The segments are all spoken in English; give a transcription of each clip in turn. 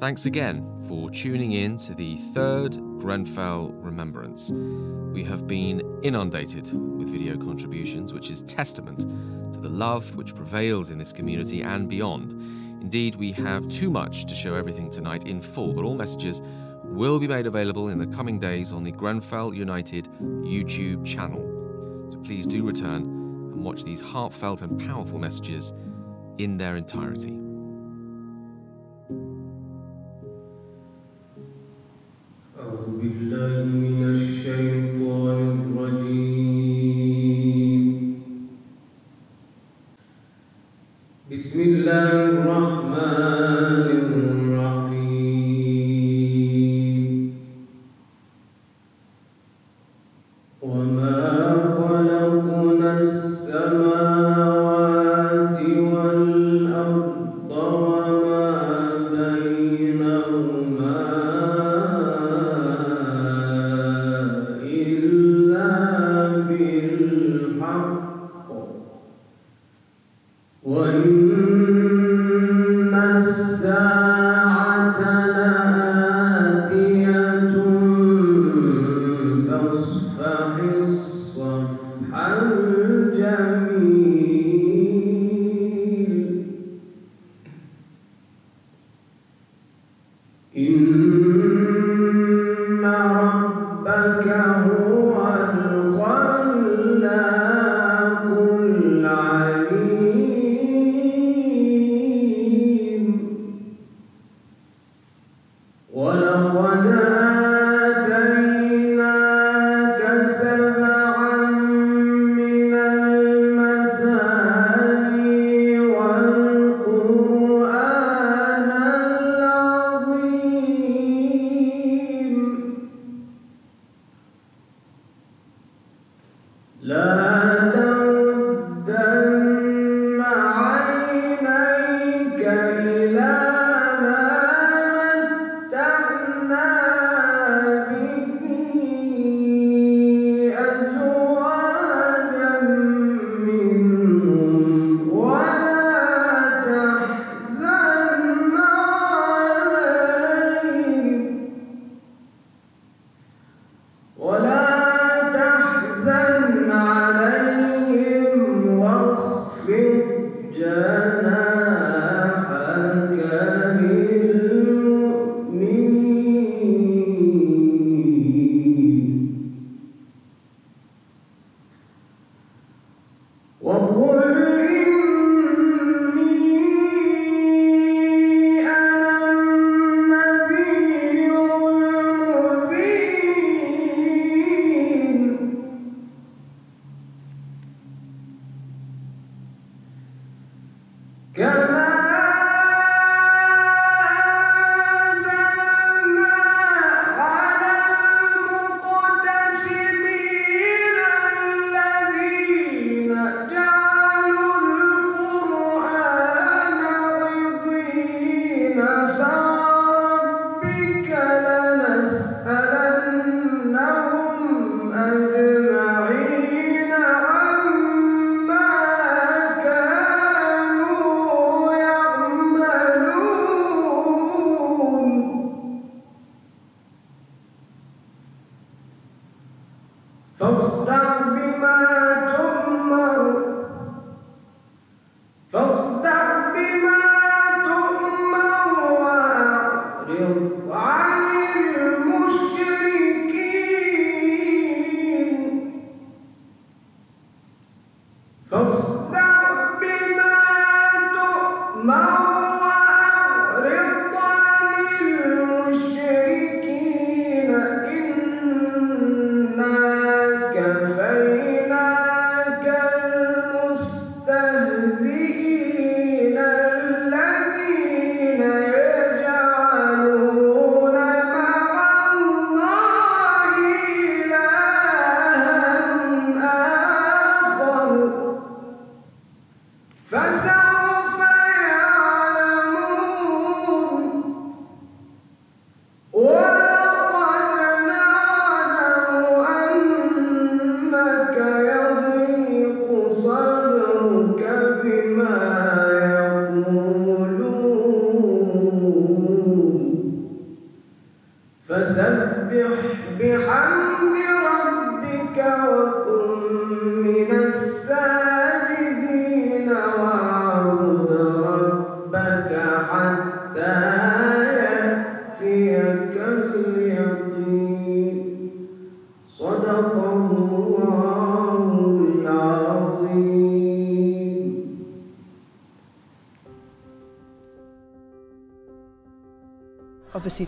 Thanks again for tuning in to the third Grenfell Remembrance. We have been inundated with video contributions, which is testament to the love which prevails in this community and beyond. Indeed, we have too much to show everything tonight in full, but all messages will be made available in the coming days on the Grenfell United YouTube channel. So please do return and watch these heartfelt and powerful messages in their entirety.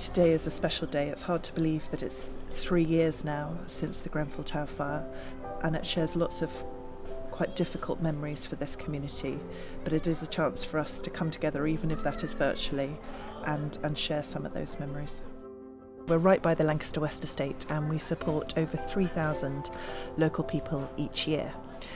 Today is a special day. It's hard to believe that it's three years now since the Grenfell Tower fire, and it shares lots of quite difficult memories for this community. But it is a chance for us to come together, even if that is virtually, and, and share some of those memories. We're right by the Lancaster West estate, and we support over 3,000 local people each year.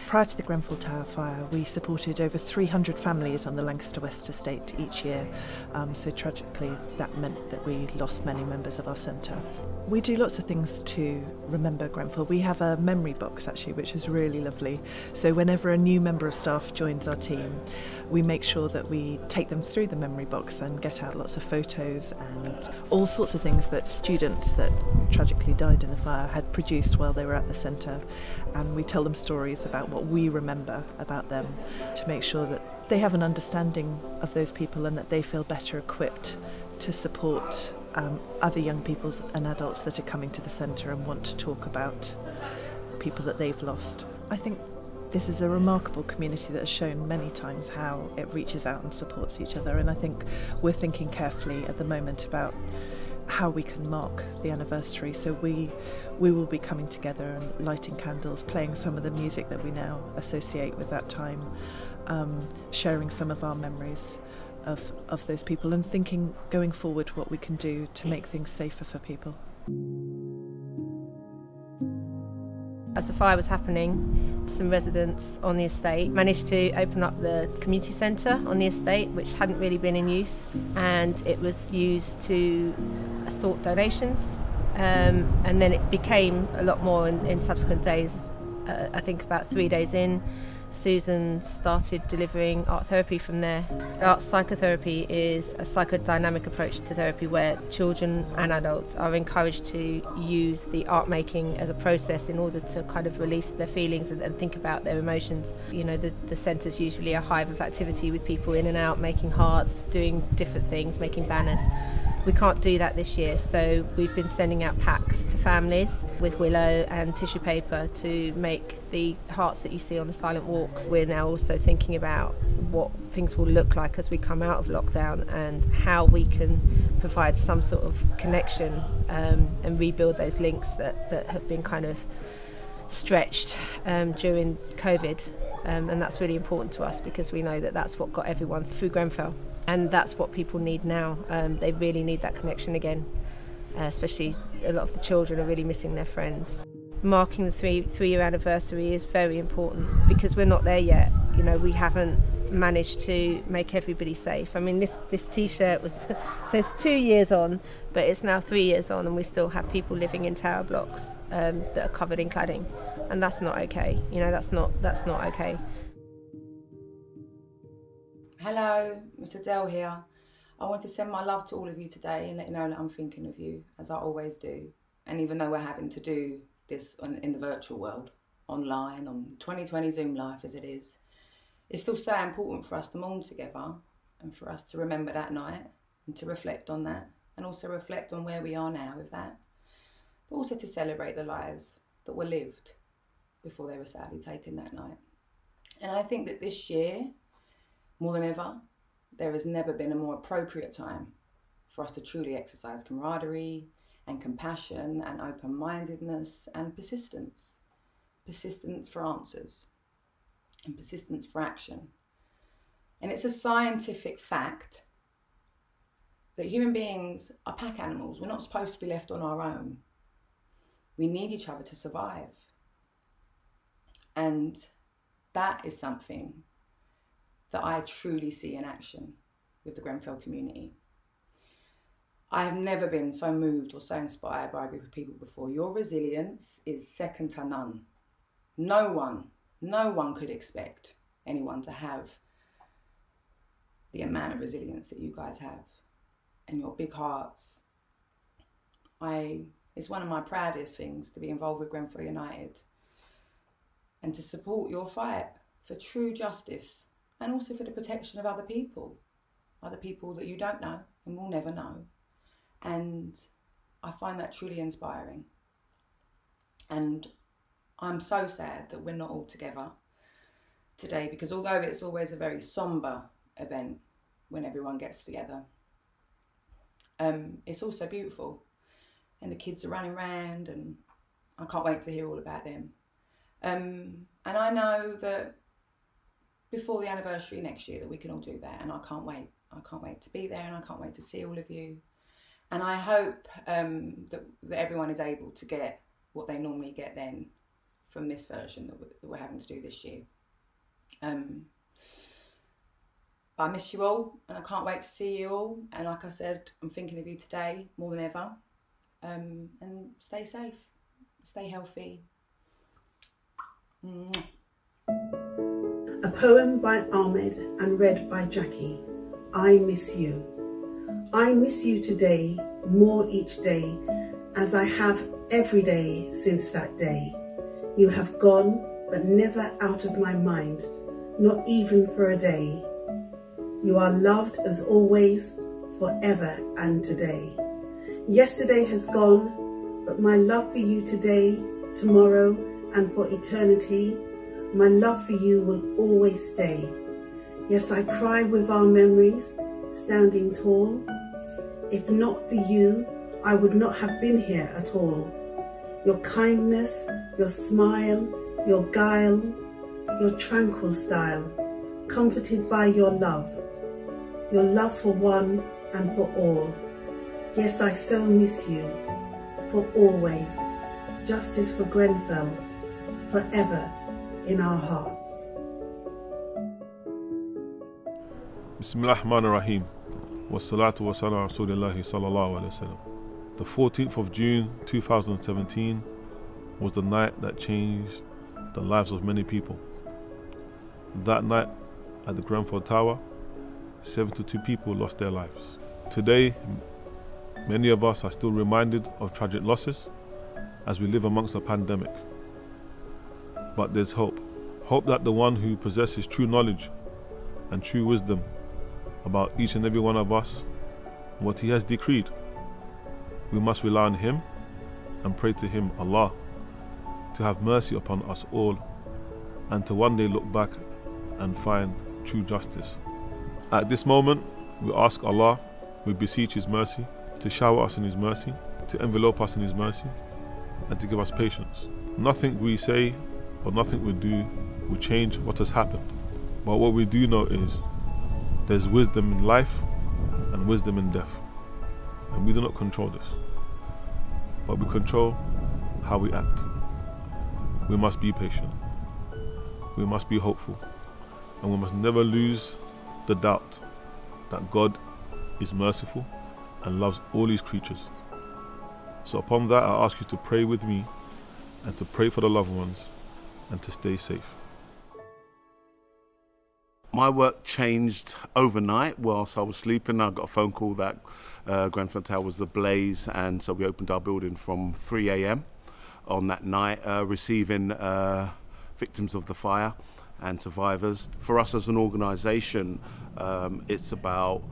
Prior to the Grenfell Tower fire, we supported over 300 families on the Lancaster West estate each year. Um, so tragically, that meant that we lost many members of our centre. We do lots of things to remember Grenfell. We have a memory box actually, which is really lovely. So whenever a new member of staff joins our team, we make sure that we take them through the memory box and get out lots of photos and all sorts of things that students that tragically died in the fire had produced while they were at the centre. And we tell them stories about what we remember about them to make sure that they have an understanding of those people and that they feel better equipped to support um, other young people and adults that are coming to the centre and want to talk about people that they've lost. I think this is a remarkable community that has shown many times how it reaches out and supports each other, and I think we're thinking carefully at the moment about how we can mark the anniversary. So we we will be coming together and lighting candles, playing some of the music that we now associate with that time, um, sharing some of our memories of, of those people, and thinking going forward what we can do to make things safer for people. As the fire was happening, some residents on the estate managed to open up the community centre on the estate, which hadn't really been in use, and it was used to sort donations. Um, and then it became a lot more in, in subsequent days. Uh, I think about three days in, Susan started delivering art therapy from there. Art psychotherapy is a psychodynamic approach to therapy where children and adults are encouraged to use the art making as a process in order to kind of release their feelings and, and think about their emotions. You know, the, the centre's usually a hive of activity with people in and out making hearts, doing different things, making banners. We can't do that this year, so we've been sending out packs to families with willow and tissue paper to make the hearts that you see on the silent walks. We're now also thinking about what things will look like as we come out of lockdown and how we can provide some sort of connection um, and rebuild those links that, that have been kind of stretched um, during COVID. Um, and that's really important to us because we know that that's what got everyone through Grenfell and that's what people need now. Um, they really need that connection again, uh, especially a lot of the children are really missing their friends. Marking the three three year anniversary is very important because we're not there yet. You know, we haven't managed to make everybody safe. I mean, this this T-shirt was says two years on, but it's now three years on, and we still have people living in tower blocks um, that are covered in cladding, and that's not okay. You know, that's not that's not okay. Hello, Mr. Dell here. I want to send my love to all of you today and let you know that I'm thinking of you, as I always do. And even though we're having to do this on, in the virtual world, online, on 2020 Zoom life as it is, it's still so important for us to mourn together and for us to remember that night and to reflect on that and also reflect on where we are now with that. But also to celebrate the lives that were lived before they were sadly taken that night. And I think that this year, more than ever, there has never been a more appropriate time for us to truly exercise camaraderie and compassion and open mindedness and persistence. Persistence for answers and persistence for action. And it's a scientific fact that human beings are pack animals. We're not supposed to be left on our own. We need each other to survive. And that is something that I truly see in action with the Grenfell community. I have never been so moved or so inspired by a group of people before. Your resilience is second to none. No one, no one could expect anyone to have the amount of resilience that you guys have and your big hearts. I It's one of my proudest things to be involved with Grenfell United and to support your fight for true justice and also for the protection of other people, other people that you don't know and will never know. And I find that truly inspiring. And I'm so sad that we're not all together today because although it's always a very somber event when everyone gets together, um, it's also beautiful. And the kids are running around, and I can't wait to hear all about them. Um, and I know that before the anniversary next year that we can all do that, and I can't wait. I can't wait to be there, and I can't wait to see all of you. And I hope um, that, that everyone is able to get what they normally get then from this version that we're, that we're having to do this year. Um, I miss you all, and I can't wait to see you all. And like I said, I'm thinking of you today more than ever. Um, and stay safe, stay healthy. Mwah. Poem by Ahmed and read by Jackie. I miss you. I miss you today, more each day, as I have every day since that day. You have gone, but never out of my mind, not even for a day. You are loved as always, forever and today. Yesterday has gone, but my love for you today, tomorrow, and for eternity, my love for you will always stay. Yes, I cry with our memories, standing tall. If not for you, I would not have been here at all. Your kindness, your smile, your guile, your tranquil style, comforted by your love, your love for one and for all. Yes, I so miss you, for always. Justice for Grenfell, forever in our hearts. Bismillah ar-Rahman ar-Rahim. Wassalatu wassalamu ala Rasulillahi sallallahu alayhi. The 14th of June 2017 was the night that changed the lives of many people. That night at the Grenfell Tower, 72 people lost their lives. Today, many of us are still reminded of tragic losses as we live amongst a pandemic. But there's hope. Hope that the one who possesses true knowledge and true wisdom about each and every one of us, what he has decreed, we must rely on him and pray to him, Allah, to have mercy upon us all and to one day look back and find true justice. At this moment, we ask Allah, we beseech His mercy, to shower us in His mercy, to envelope us in His mercy, and to give us patience. Nothing we say or nothing we do will change what has happened. But what we do know is there's wisdom in life and wisdom in death. And we do not control this. But we control how we act. We must be patient. We must be hopeful. And we must never lose the doubt that God is merciful and loves all his creatures. So upon that, I ask you to pray with me and to pray for the loved ones and to stay safe. My work changed overnight whilst I was sleeping. I got a phone call that uh, Grenfell Tower was ablaze, and so we opened our building from 3 a.m. on that night, uh, receiving uh, victims of the fire and survivors. For us as an organisation, um, it's about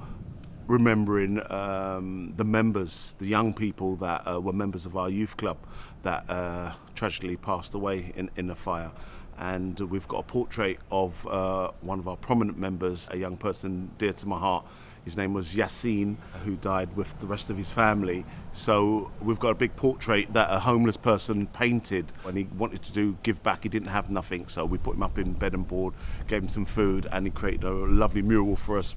remembering um, the members, the young people that uh, were members of our youth club that uh, tragically passed away in, in the fire. And we've got a portrait of uh, one of our prominent members, a young person dear to my heart. His name was Yassine, who died with the rest of his family. So we've got a big portrait that a homeless person painted when he wanted to do give back. He didn't have nothing, so we put him up in bed and board, gave him some food, and he created a lovely mural for us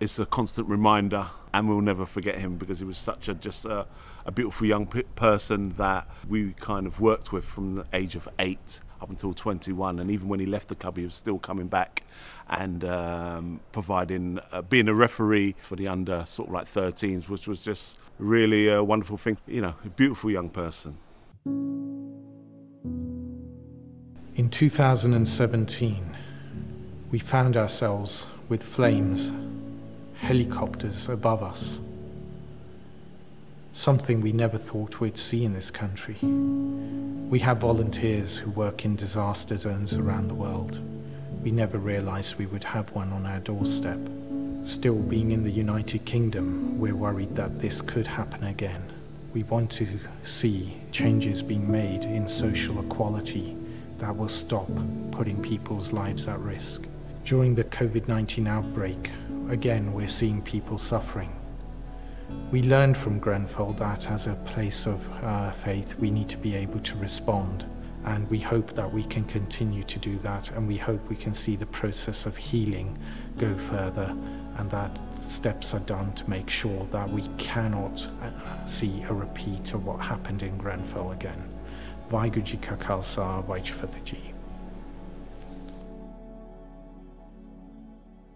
it's a constant reminder and we'll never forget him because he was such a just a, a beautiful young person that we kind of worked with from the age of eight up until 21 and even when he left the club he was still coming back and um, providing uh, being a referee for the under sort of like 13s which was just really a wonderful thing. You know a beautiful young person. In 2017, we found ourselves with flames, helicopters above us. something we never thought we'd see in this country. We have volunteers who work in disaster zones around the world. We never realized we would have one on our doorstep. Still, being in the United Kingdom, we're worried that this could happen again. We want to see changes being made in social equality that will stop putting people's lives at risk. During the COVID 19 outbreak, again, we're seeing people suffering. We learned from Grenfell that as a place of uh, faith, we need to be able to respond. And we hope that we can continue to do that, and we hope we can see the process of healing go further, and that steps are done to make sure that we cannot uh, see a repeat of what happened in Grenfell again. Waheguru Ji Ka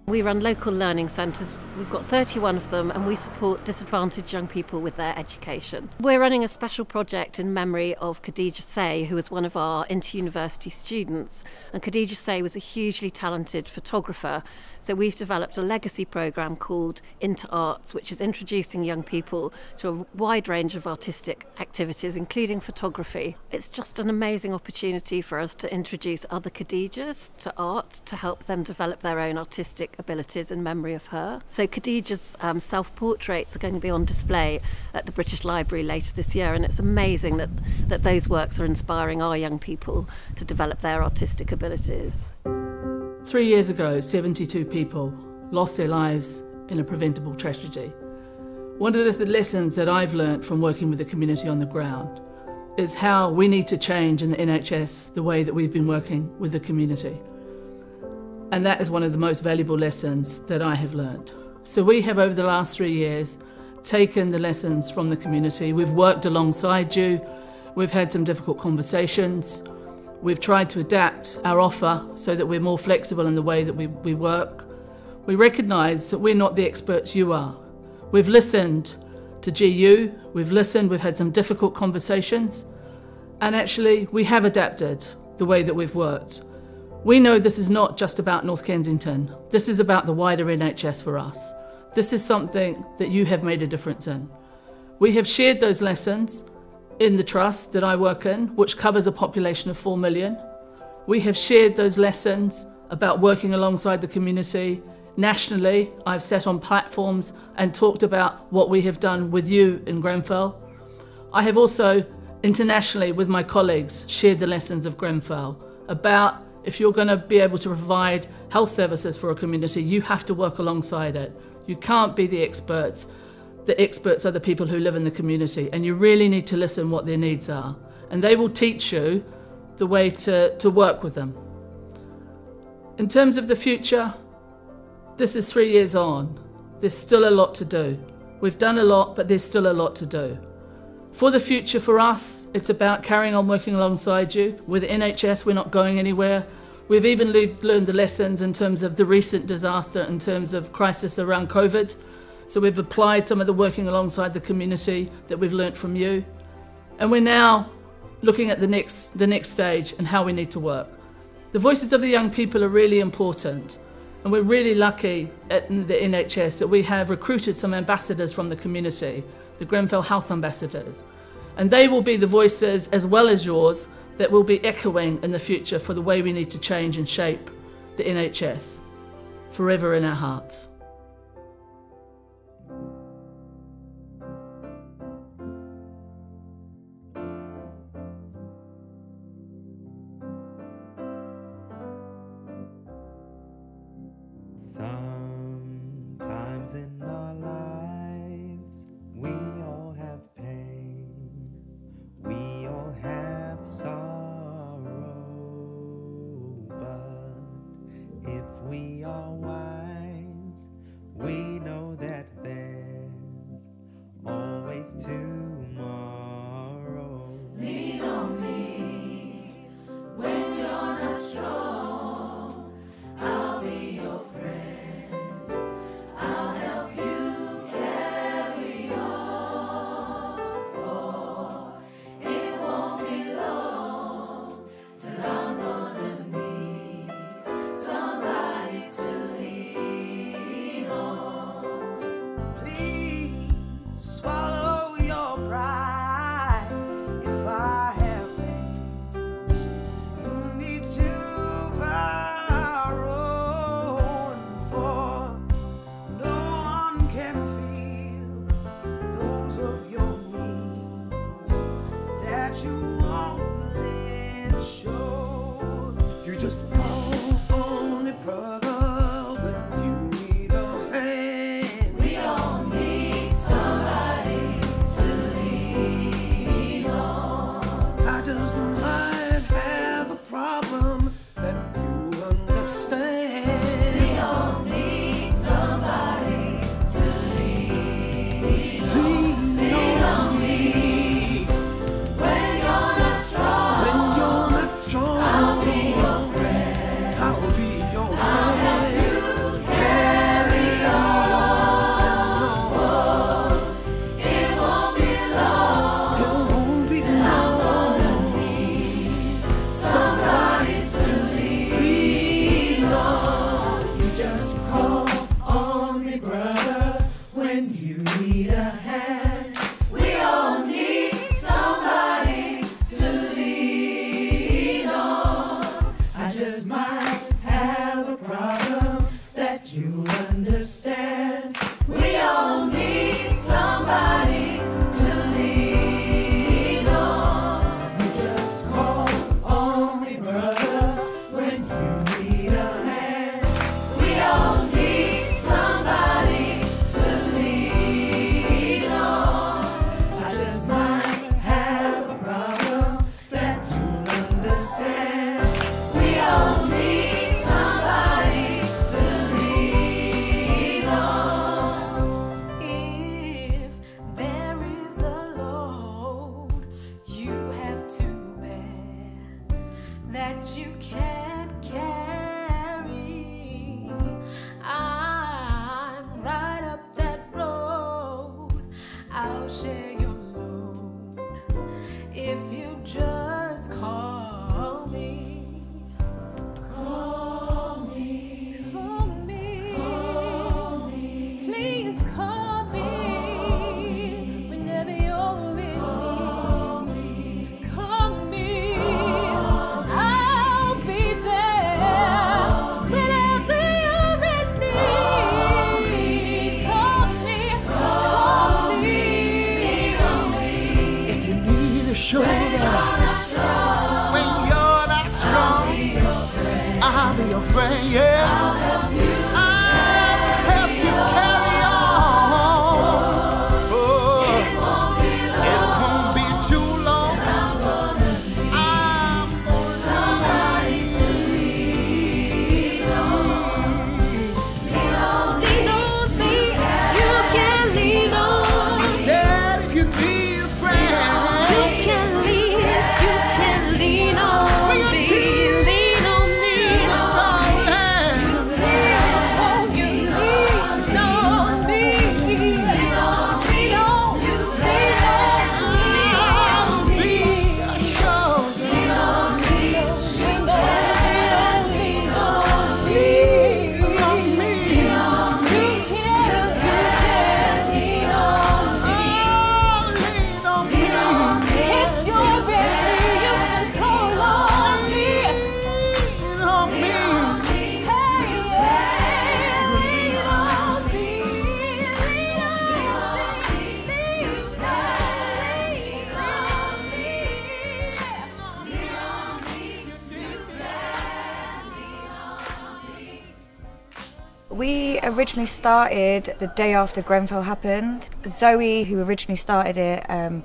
We run local learning centres. We've got 31 of them and we support disadvantaged young people with their education. We're running a special project in memory of Khadija Saye, who was one of our IntoUniversity students. And Khadija Saye was a hugely talented photographer. So we've developed a legacy programme called Into Arts, which is introducing young people to a wide range of artistic activities, including photography. It's just an amazing opportunity for us to introduce other Khadijas to art to help them develop their own artistic abilities in memory of her. So Khadija's um, self-portraits are going to be on display at the British Library later this year, and it's amazing that, that those works are inspiring our young people to develop their artistic abilities. Three years ago, 72 people lost their lives in a preventable tragedy. One of the lessons that I've learned from working with the community on the ground is how we need to change in the NHS the way that we've been working with the community. And that is one of the most valuable lessons that I have learned. So we have over the last three years taken the lessons from the community. We've worked alongside you. We've had some difficult conversations. We've tried to adapt our offer so that we're more flexible in the way that we, we work. We recognise that we're not the experts you are. We've listened to GU, we've listened, we've had some difficult conversations, and actually we have adapted the way that we've worked. We know this is not just about North Kensington, this is about the wider NHS for us. This is something that you have made a difference in. We have shared those lessons in the trust that I work in, which covers a population of 4 million. We have shared those lessons about working alongside the community. Nationally, I've sat on platforms and talked about what we have done with you in Grenfell. I have also, internationally, with my colleagues, shared the lessons of Grenfell about if you're going to be able to provide health services for a community, you have to work alongside it. You can't be the experts the experts are the people who live in the community, and you really need to listen what their needs are. And they will teach you the way to, to work with them. In terms of the future, this is three years on. There's still a lot to do. We've done a lot, but there's still a lot to do. For the future for us, it's about carrying on working alongside you. With NHS, we're not going anywhere. We've even learned the lessons in terms of the recent disaster, in terms of crisis around COVID. So we've applied some of the working alongside the community that we've learnt from you. And we're now looking at the next, the next stage and how we need to work. The voices of the young people are really important. And we're really lucky at the NHS that we have recruited some ambassadors from the community, the Grenfell Health Ambassadors. And they will be the voices, as well as yours, that will be echoing in the future for the way we need to change and shape the NHS forever in our hearts. Originally started the day after Grenfell happened. Zoe, who originally started it, um,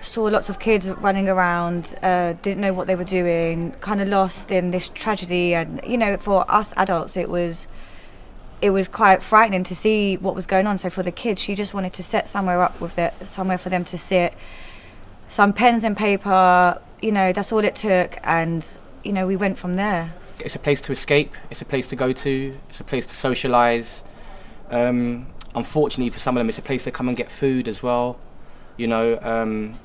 saw lots of kids running around, uh, didn't know what they were doing, kind of lost in this tragedy. And you know, for us adults, it was it was quite frightening to see what was going on. So for the kids, she just wanted to set somewhere up with it, somewhere for them to sit, some pens and paper. You know, that's all it took, and you know, we went from there. It's a place to escape. It's a place to go to. It's a place to socialise. Um, unfortunately, for some of them, it's a place to come and get food as well. You know, um,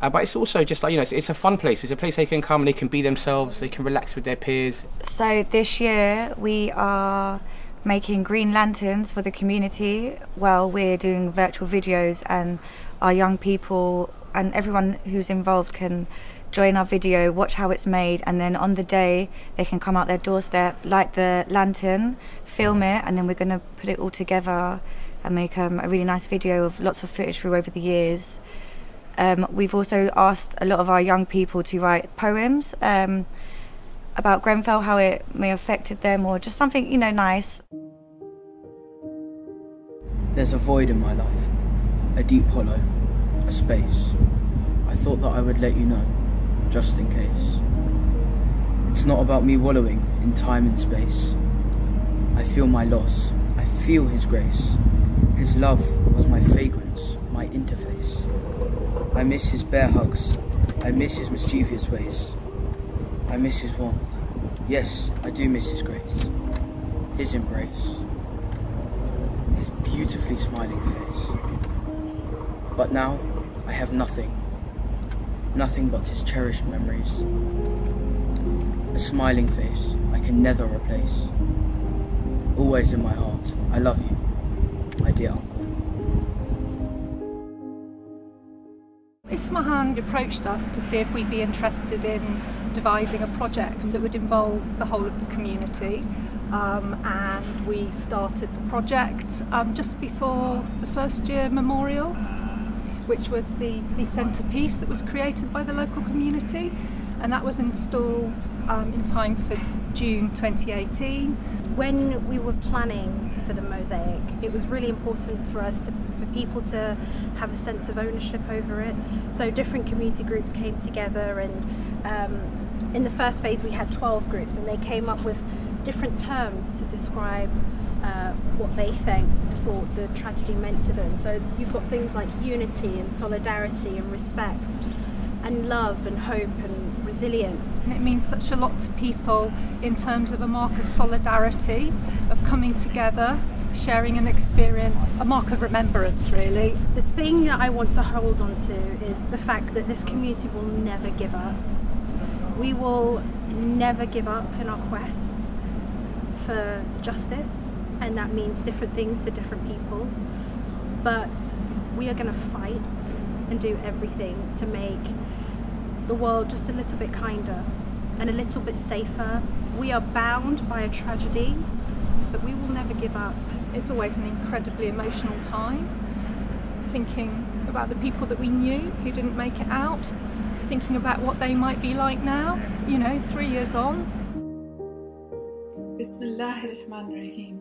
uh, but it's also just like you know, it's, it's a fun place. It's a place they can come and they can be themselves. They can relax with their peers. So this year we are making green lanterns for the community while we're doing virtual videos and our young people and everyone who's involved can join our video, watch how it's made, and then on the day they can come out their doorstep, light the lantern, film it, and then we're going to put it all together and make um, a really nice video of lots of footage through over the years. Um, we've also asked a lot of our young people to write poems um, about Grenfell, how it may have affected them, or just something, you know, nice. There's a void in my life, a deep hollow, a space. I thought that I would let you know, just in case. It's not about me wallowing in time and space. I feel my loss, I feel his grace. His love was my fragrance, my interface. I miss his bear hugs, I miss his mischievous ways. I miss his warmth. Yes, I do miss his grace, his embrace, his beautifully smiling face. But now I have nothing, nothing but his cherished memories. A smiling face I can never replace. Always in my heart, I love you, my dear uncle. Ismahan approached us to see if we'd be interested in devising a project that would involve the whole of the community. Um, and we started the project um, just before the first year memorial, which was the, the centrepiece that was created by the local community. And that was installed um, in time for June 2018. When we were planning for the mosaic, it was really important for us to, for people to have a sense of ownership over it. So different community groups came together, and um, in the first phase we had 12 groups, and they came up with different terms to describe uh, what they think thought the tragedy meant to them. So you've got things like unity and solidarity and respect and love and hope and resilience. And it means such a lot to people in terms of a mark of solidarity, of coming together, sharing an experience, a mark of remembrance, really. The thing that I want to hold on to is the fact that this community will never give up. We will never give up in our quest for justice, and that means different things to different people. But we are going to fight and do everything to make the world just a little bit kinder and a little bit safer. We are bound by a tragedy, but we will never give up. It's always an incredibly emotional time, thinking about the people that we knew who didn't make it out, thinking about what they might be like now, you know, three years on. Bismillahirrahmanirrahim.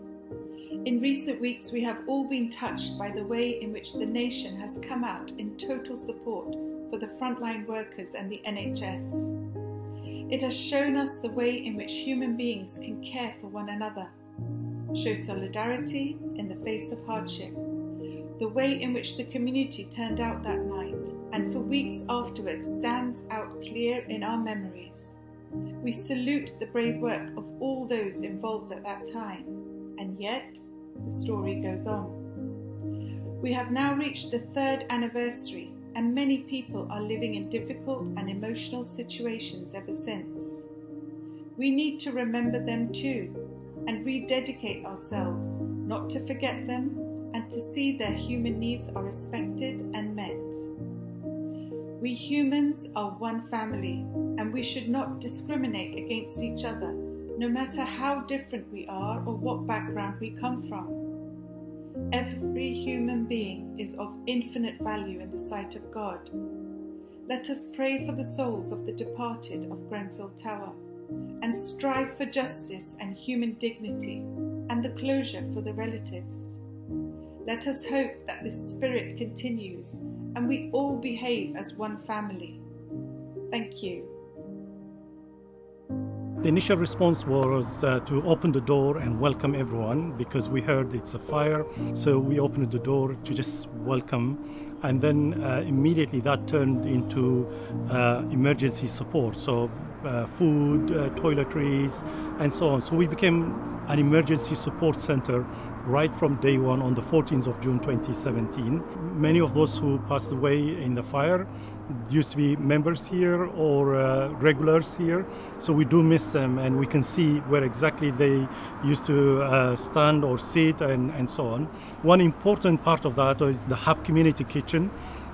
In recent weeks, we have all been touched by the way in which the nation has come out in total support for the frontline workers and the NHS. It has shown us the way in which human beings can care for one another, show solidarity in the face of hardship, the way in which the community turned out that night and for weeks afterwards stands out clear in our memories. We salute the brave work of all those involved at that time, and yet the story goes on. We have now reached the third anniversary, and many people are living in difficult and emotional situations ever since. We need to remember them too and rededicate ourselves not to forget them and to see their human needs are respected and met. We humans are one family and we should not discriminate against each other no matter how different we are or what background we come from. Every human being is of infinite value in the sight of God. Let us pray for the souls of the departed of Grenfell Tower and strive for justice and human dignity and the closure for the relatives. Let us hope that this spirit continues and we all behave as one family. Thank you. The initial response was uh, to open the door and welcome everyone because we heard it's a fire. So we opened the door to just welcome. And then uh, immediately that turned into uh, emergency support. So uh, food, uh, toiletries, and so on. So we became an emergency support center right from day one on the 14th of June 2017. Many of those who passed away in the fire used to be members here or uh, regulars here, so we do miss them and we can see where exactly they used to uh, stand or sit and, and so on. One important part of that is the Hub Community Kitchen,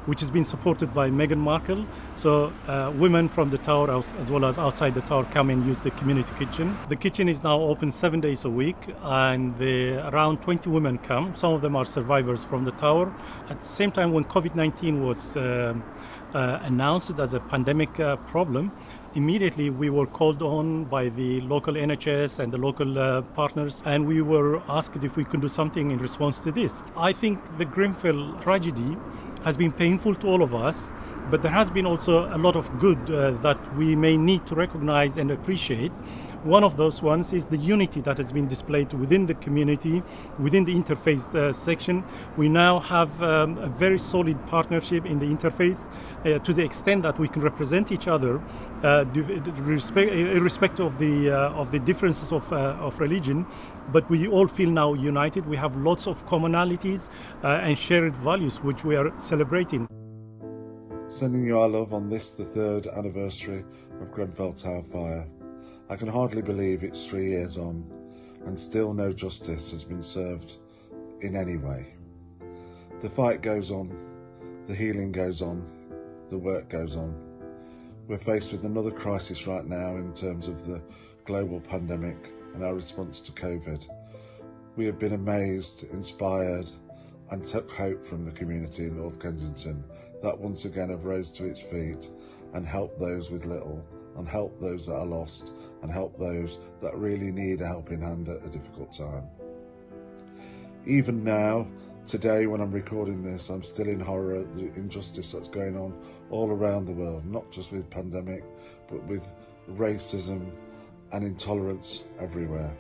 which has been supported by Meghan Markle. So uh, women from the tower as, well as outside the tower come and use the community kitchen. The kitchen is now open seven days a week, and the, around 20 women come. Some of them are survivors from the tower. At the same time, when COVID-19 was um uh, announced as a pandemic uh, problem, immediately we were called on by the local NHS and the local uh, partners, and we were asked if we could do something in response to this. I think the Grenfell tragedy has been painful to all of us, but there has been also a lot of good uh, that we may need to recognize and appreciate. One of those ones is the unity that has been displayed within the community, within the interfaith uh, section. We now have um, a very solid partnership in the interfaith uh, to the extent that we can represent each other, uh, respect, irrespective of the uh, of the differences of uh, of religion. But we all feel now united. We have lots of commonalities uh, and shared values, which we are celebrating. Sending you our love on this, the third anniversary of Grenfell Tower fire. I can hardly believe it's three years on, and still no justice has been served in any way. The fight goes on, the healing goes on, the work goes on. We're faced with another crisis right now in terms of the global pandemic and our response to COVID. We have been amazed, inspired, and took hope from the community in North Kensington that once again have rose to its feet and helped those with little and help those that are lost and help those that really need a helping hand at a difficult time. Even now, today when I'm recording this, I'm still in horror at the injustice that's going on all around the world, not just with pandemic, but with racism and intolerance everywhere.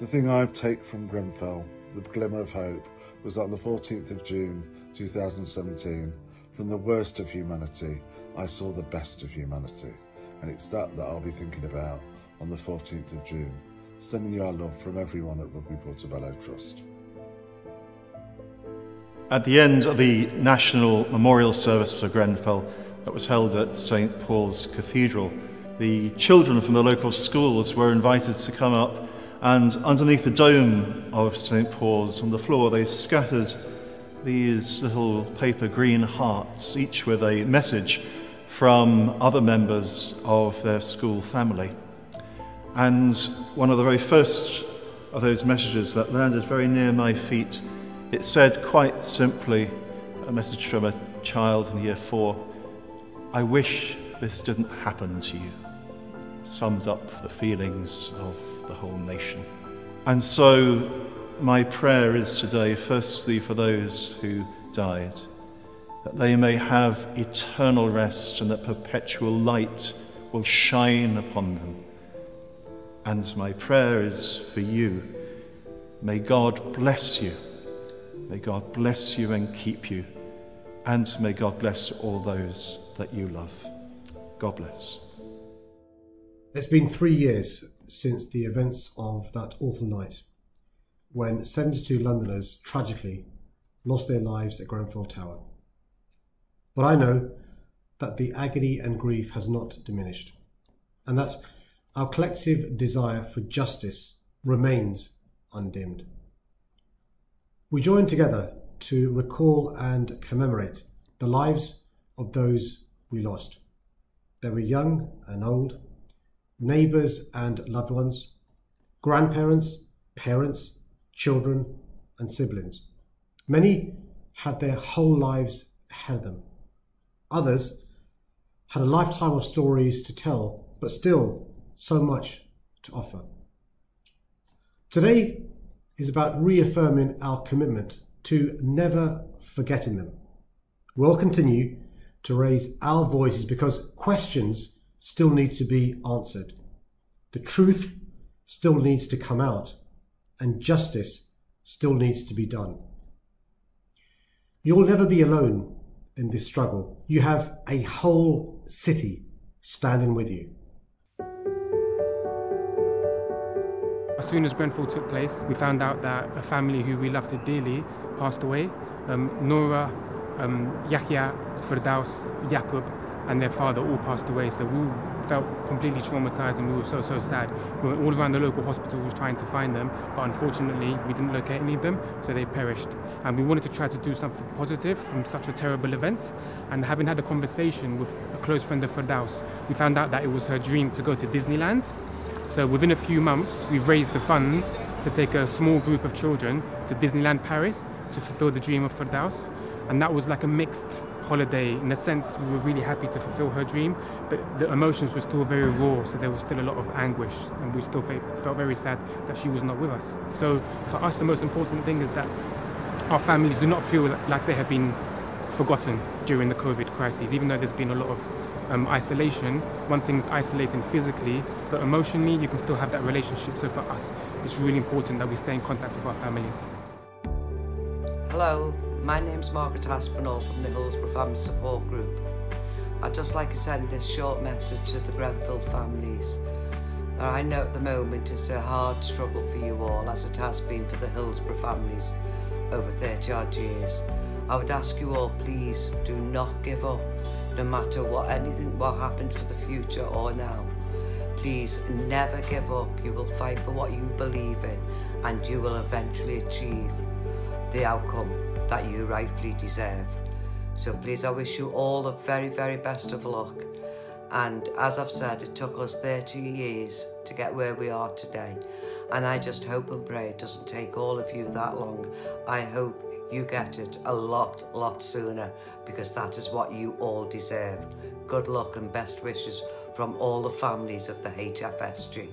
The thing I've taken from Grenfell, the glimmer of hope, was that on the 14th of June 2017, from the worst of humanity, I saw the best of humanity. And it's that that I'll be thinking about on the 14th of June. Sending you our love from everyone at Rugby Portobello Trust. At the end of the national memorial service for Grenfell that was held at St Paul's Cathedral, the children from the local schools were invited to come up and underneath the dome of St Paul's on the floor they scattered these little paper green hearts, each with a message from other members of their school family. And one of the very first of those messages that landed very near my feet, it said quite simply, a message from a child in year four, I wish this didn't happen to you. Sums up the feelings of the whole nation. And so my prayer is today, firstly, for those who died, that they may have eternal rest and that perpetual light will shine upon them. And my prayer is for you. May God bless you. May God bless you and keep you. And may God bless all those that you love. God bless. It's been three years since the events of that awful night when 72 Londoners tragically lost their lives at Grenfell Tower. But I know that the agony and grief has not diminished, and that our collective desire for justice remains undimmed. We join together to recall and commemorate the lives of those we lost. They were young and old, neighbours and loved ones, grandparents, parents, children, and siblings. Many had their whole lives ahead of them. Others had a lifetime of stories to tell, but still so much to offer. Today is about reaffirming our commitment to never forgetting them. We'll continue to raise our voices because questions still need to be answered. The truth still needs to come out and justice still needs to be done. You'll never be alone in this struggle. You have a whole city standing with you. As soon as Grenfell took place, we found out that a family who we loved dearly passed away. Um, Nora, um, Yahya, Firdaus, Yaqub, and their father all passed away. So we felt completely traumatized and we were so, so sad. We went all around the local hospital, hospitals trying to find them, but unfortunately we didn't locate any of them, so they perished. And we wanted to try to do something positive from such a terrible event. And having had a conversation with a close friend of Firdaus, we found out that it was her dream to go to Disneyland. So within a few months, we've raised the funds to take a small group of children to Disneyland Paris to fulfill the dream of Firdaus. And that was like a mixed holiday. In a sense, we were really happy to fulfill her dream, but the emotions were still very raw, so there was still a lot of anguish, and we still felt very sad that she was not with us. So for us, the most important thing is that our families do not feel like they have been forgotten during the COVID crisis, even though there's been a lot of um, isolation. One thing is isolating physically, but emotionally, you can still have that relationship. So for us, it's really important that we stay in contact with our families. Hello, my name's Margaret Aspinall from the Hillsborough Family Support Group. I'd just like to send this short message to the Grenfell families that I know at the moment it's a hard struggle for you all, as it has been for the Hillsborough families over 30 odd years. I would ask you all, please do not give up, no matter what anything what happens for the future or now. Please never give up. You will fight for what you believe in, and you will eventually achieve the outcome that you rightfully deserve. So please, I wish you all the very, very best of luck. And as I've said, it took us 30 years to get where we are today. And I just hope and pray it doesn't take all of you that long. I hope you get it a lot, lot sooner because that is what you all deserve. Good luck and best wishes from all the families of the HFSG.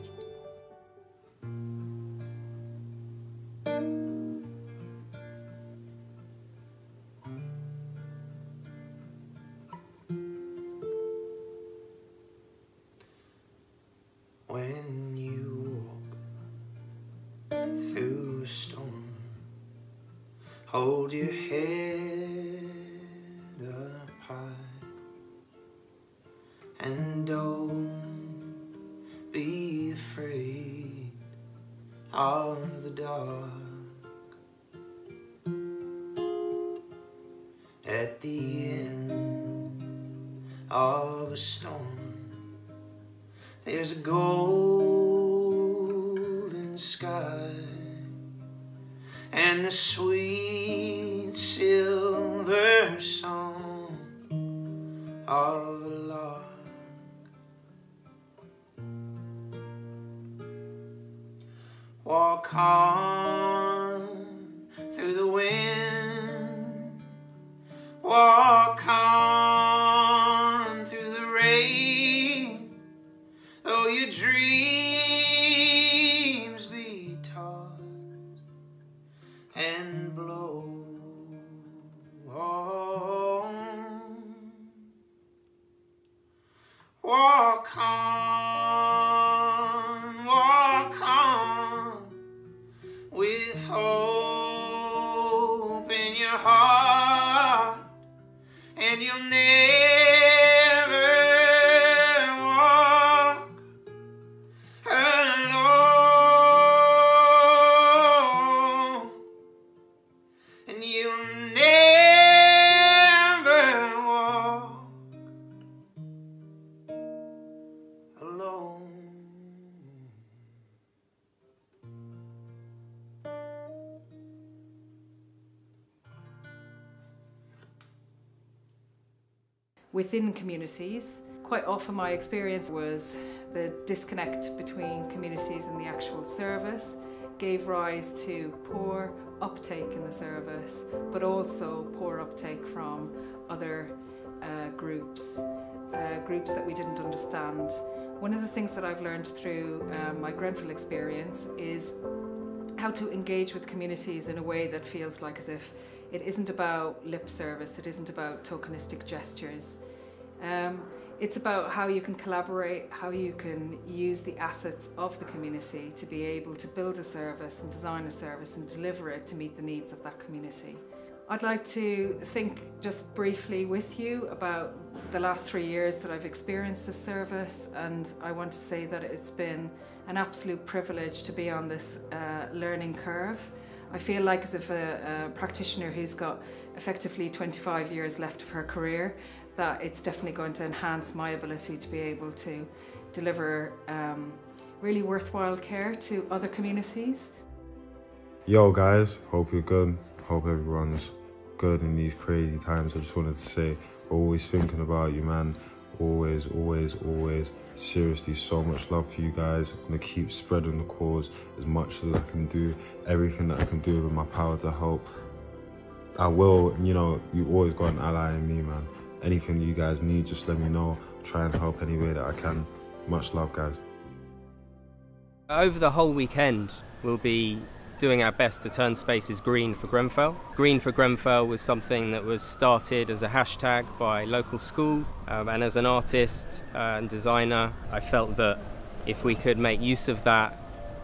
Within communities. Quite often my experience was the disconnect between communities and the actual service gave rise to poor uptake in the service, but also poor uptake from other uh, groups, uh, groups that we didn't understand. One of the things that I've learned through um, my Grenfell experience is how to engage with communities in a way that feels like as if it isn't about lip service, it isn't about tokenistic gestures. Um, it's about how you can collaborate, how you can use the assets of the community to be able to build a service and design a service and deliver it to meet the needs of that community. I'd like to think just briefly with you about the last three years that I've experienced this service and I want to say that it's been an absolute privilege to be on this uh, learning curve. I feel like as if a, a practitioner who's got effectively 25 years left of her career that it's definitely going to enhance my ability to be able to deliver um, really worthwhile care to other communities. Yo, guys, hope you're good. Hope everyone's good in these crazy times. I just wanted to say, always thinking about you, man. Always, always, always. Seriously, so much love for you guys. I'm gonna keep spreading the cause as much as I can do. Everything that I can do with my power to help. I will, you know, you always got an ally in me, man. Anything you guys need, just let me know. Try and help any way that I can. Much love, guys. Over the whole weekend, we'll be doing our best to turn spaces green for Grenfell. Green for Grenfell was something that was started as a hashtag by local schools, um, and as an artist uh, and designer, I felt that if we could make use of that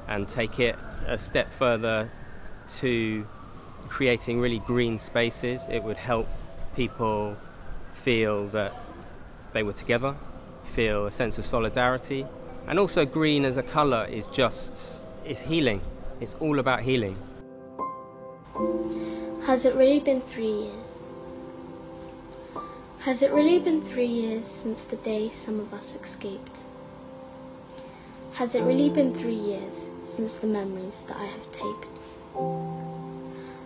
and take it a step further to creating really green spaces, it would help people feel that they were together, feel a sense of solidarity, and also green as a colour is just it's healing. It's all about healing. Has it really been three years? Has it really been three years since the day some of us escaped? Has it really been three years since the memories that I have taken?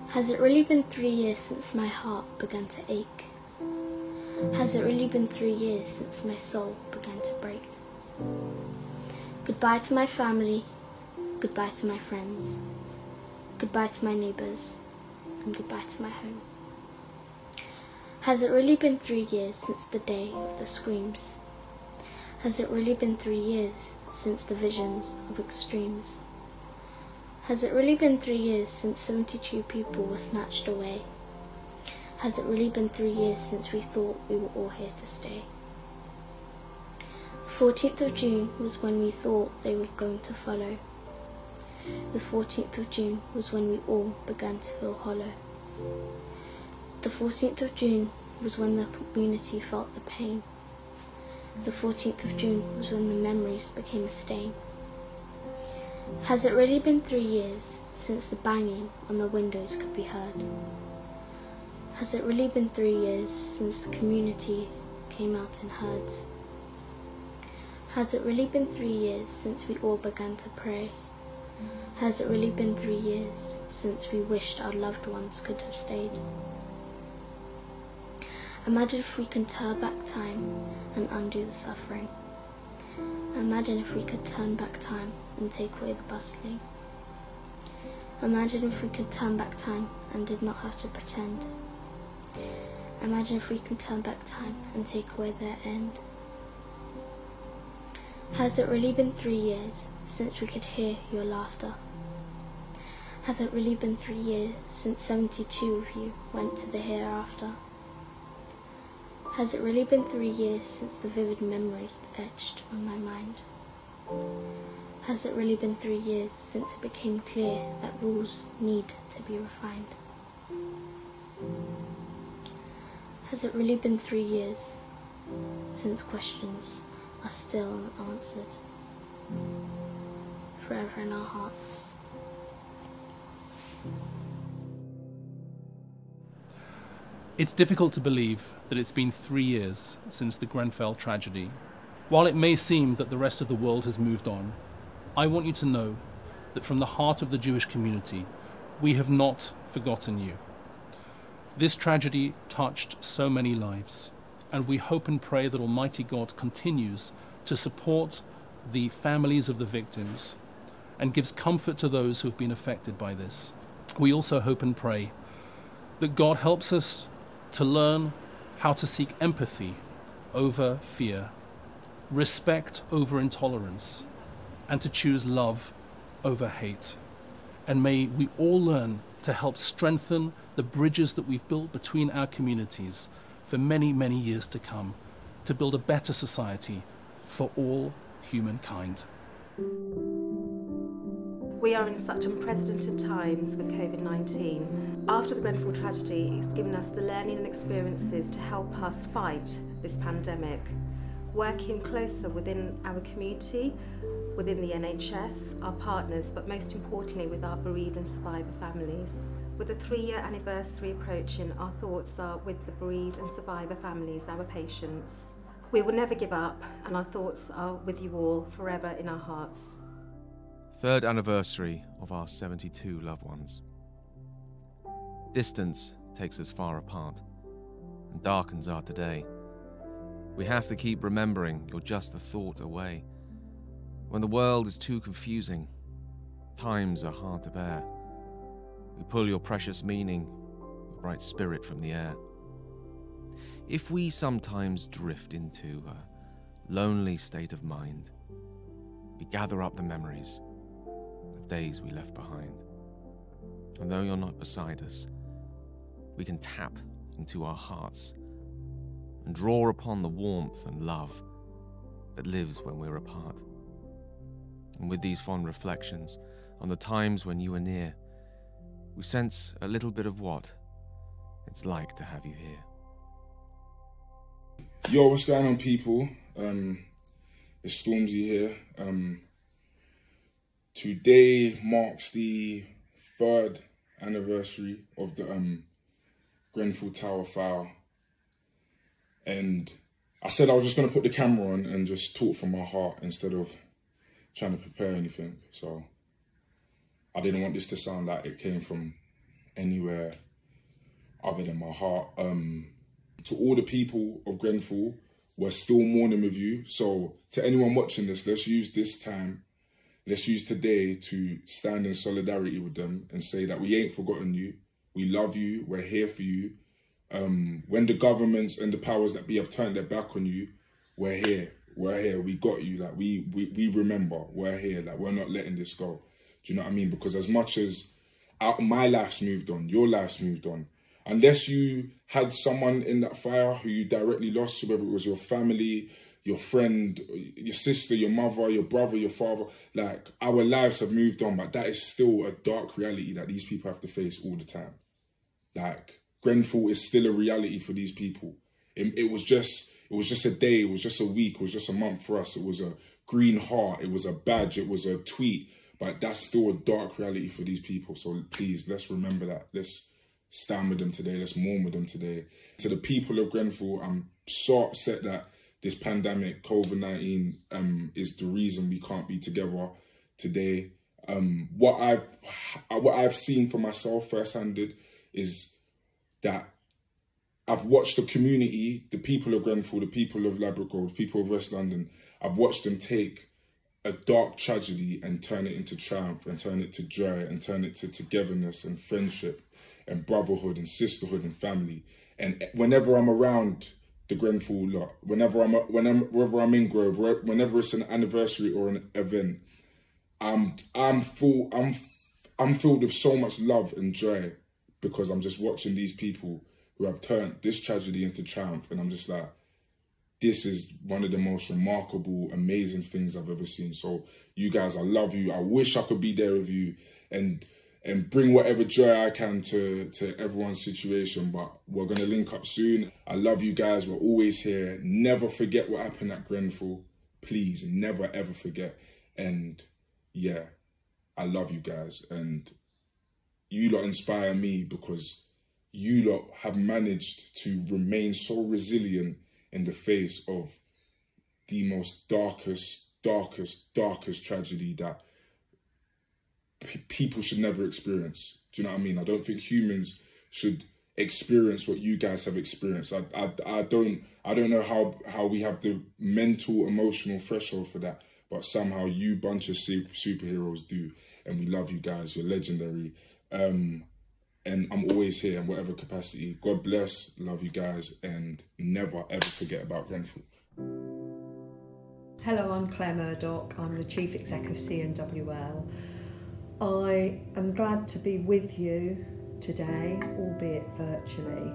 Has it really been three years since my heart began to ache? Has it really been three years since my soul began to break? Goodbye to my family, goodbye to my friends, goodbye to my neighbours, and goodbye to my home. Has it really been three years since the day of the screams? Has it really been three years since the visions of extremes? Has it really been three years since 72 people were snatched away? Has it really been three years since we thought we were all here to stay? 14th of June was when we thought they were going to follow. The 14th of June was when we all began to feel hollow. The 14th of June was when the community felt the pain. The 14th of June was when the memories became a stain. Has it really been three years since the banging on the windows could be heard? Has it really been three years since the community came out in herds? Has it really been three years since we all began to pray? Has it really been three years since we wished our loved ones could have stayed? Imagine if we can turn back time and undo the suffering. Imagine if we could turn back time and take away the bustling. Imagine if we could turn back time and did not have to pretend. Imagine if we can turn back time and take away their end. Has it really been three years since we could hear your laughter? Has it really been three years since 72 of you went to the hereafter? Has it really been three years since the vivid memories etched on my mind? Has it really been three years since it became clear that rules need to be refined? Has it really been three years since questions are still unanswered, forever in our hearts? It's difficult to believe that it's been three years since the Grenfell tragedy. While it may seem that the rest of the world has moved on, I want you to know that from the heart of the Jewish community, we have not forgotten you. This tragedy touched so many lives, and we hope and pray that Almighty God continues to support the families of the victims and gives comfort to those who have been affected by this. We also hope and pray that God helps us to learn how to seek empathy over fear, respect over intolerance, and to choose love over hate. And may we all learn to help strengthen the bridges that we've built between our communities for many, many years to come to build a better society for all humankind. We are in such unprecedented times with COVID 19. After the Grenfell tragedy, it's given us the learning and experiences to help us fight this pandemic. Working closer within our community, within the NHS, our partners, but most importantly with our bereaved and survivor families. With the three year anniversary approaching, our thoughts are with the bereaved and survivor families, our patients. We will never give up, and our thoughts are with you all forever in our hearts. Third anniversary of our 72 loved ones. Distance takes us far apart and darkens our today. We have to keep remembering you're just a thought away. When the world is too confusing, times are hard to bear. We pull your precious meaning, your bright spirit from the air. If we sometimes drift into a lonely state of mind, we gather up the memories days we left behind. And though you're not beside us, we can tap into our hearts and draw upon the warmth and love that lives when we're apart. And with these fond reflections on the times when you were near, we sense a little bit of what it's like to have you here. Yo, what's going on, people? Um, it's Stormzy here. Um, today marks the third anniversary of the um, Grenfell Tower fire, and I said I was just gonna put the camera on and just talk from my heart instead of trying to prepare anything. So I didn't want this to sound like it came from anywhere other than my heart. Um, to all the people of Grenfell, we're still mourning with you. So to anyone watching this, let's use this time, let's use today to stand in solidarity with them and say that we ain't forgotten you. We love you. We're here for you. Um, when the governments and the powers that be have turned their back on you, we're here. We're here. We got you. Like we we we remember. We're here. Like we're not letting this go. Do you know what I mean? Because as much as our, my life's moved on, your life's moved on. Unless you had someone in that fire who you directly lost, whether it was your family, your friend, your sister, your mother, your brother, your father, like our lives have moved on, but that is still a dark reality that these people have to face all the time. Like Grenfell is still a reality for these people. It, it was just it was just a day, it was just a week, it was just a month for us. It was a green heart, it was a badge, it was a tweet, but that's still a dark reality for these people. So please, let's remember that. Let's stand with them today. Let's mourn with them today. To the people of Grenfell, I'm so upset that this pandemic, COVID 19, um, is the reason we can't be together today. Um, what I've what I've seen for myself first-handed is that I've watched the community, the people of Grenfell, the people of Ladbroke, the people of West London. I've watched them take a dark tragedy and turn it into triumph and turn it to joy and turn it to togetherness and friendship and brotherhood and sisterhood and family. And whenever I'm around the Grenfell lot, whenever I'm whenever, whenever I'm in Grove, whenever it's an anniversary or an event, I'm I'm full I'm I'm filled with so much love and joy because I'm just watching these people who have turned this tragedy into triumph, and I'm just like, this is one of the most remarkable, amazing things I've ever seen. So you guys, I love you. I wish I could be there with you and and bring whatever joy I can to to everyone's situation. But we're gonna link up soon. I love you guys. We're always here. Never forget what happened at Grenfell. Please, never ever forget. And yeah, I love you guys. And you lot inspire me because you lot have managed to remain so resilient in the face of the most darkest, darkest, darkest tragedy that people should never experience. Do you know what I mean? I don't think humans should experience what you guys have experienced. I, I, I don't I don't know how how we have the mental emotional threshold for that, but somehow you bunch of super, superheroes do, and we love you guys. You're legendary. Um, and I'm always here in whatever capacity. God bless, love you guys, and never ever forget about Grenfell. Hello, I'm Claire Murdoch. I'm the Chief Exec of CNWL. I am glad to be with you today, albeit virtually,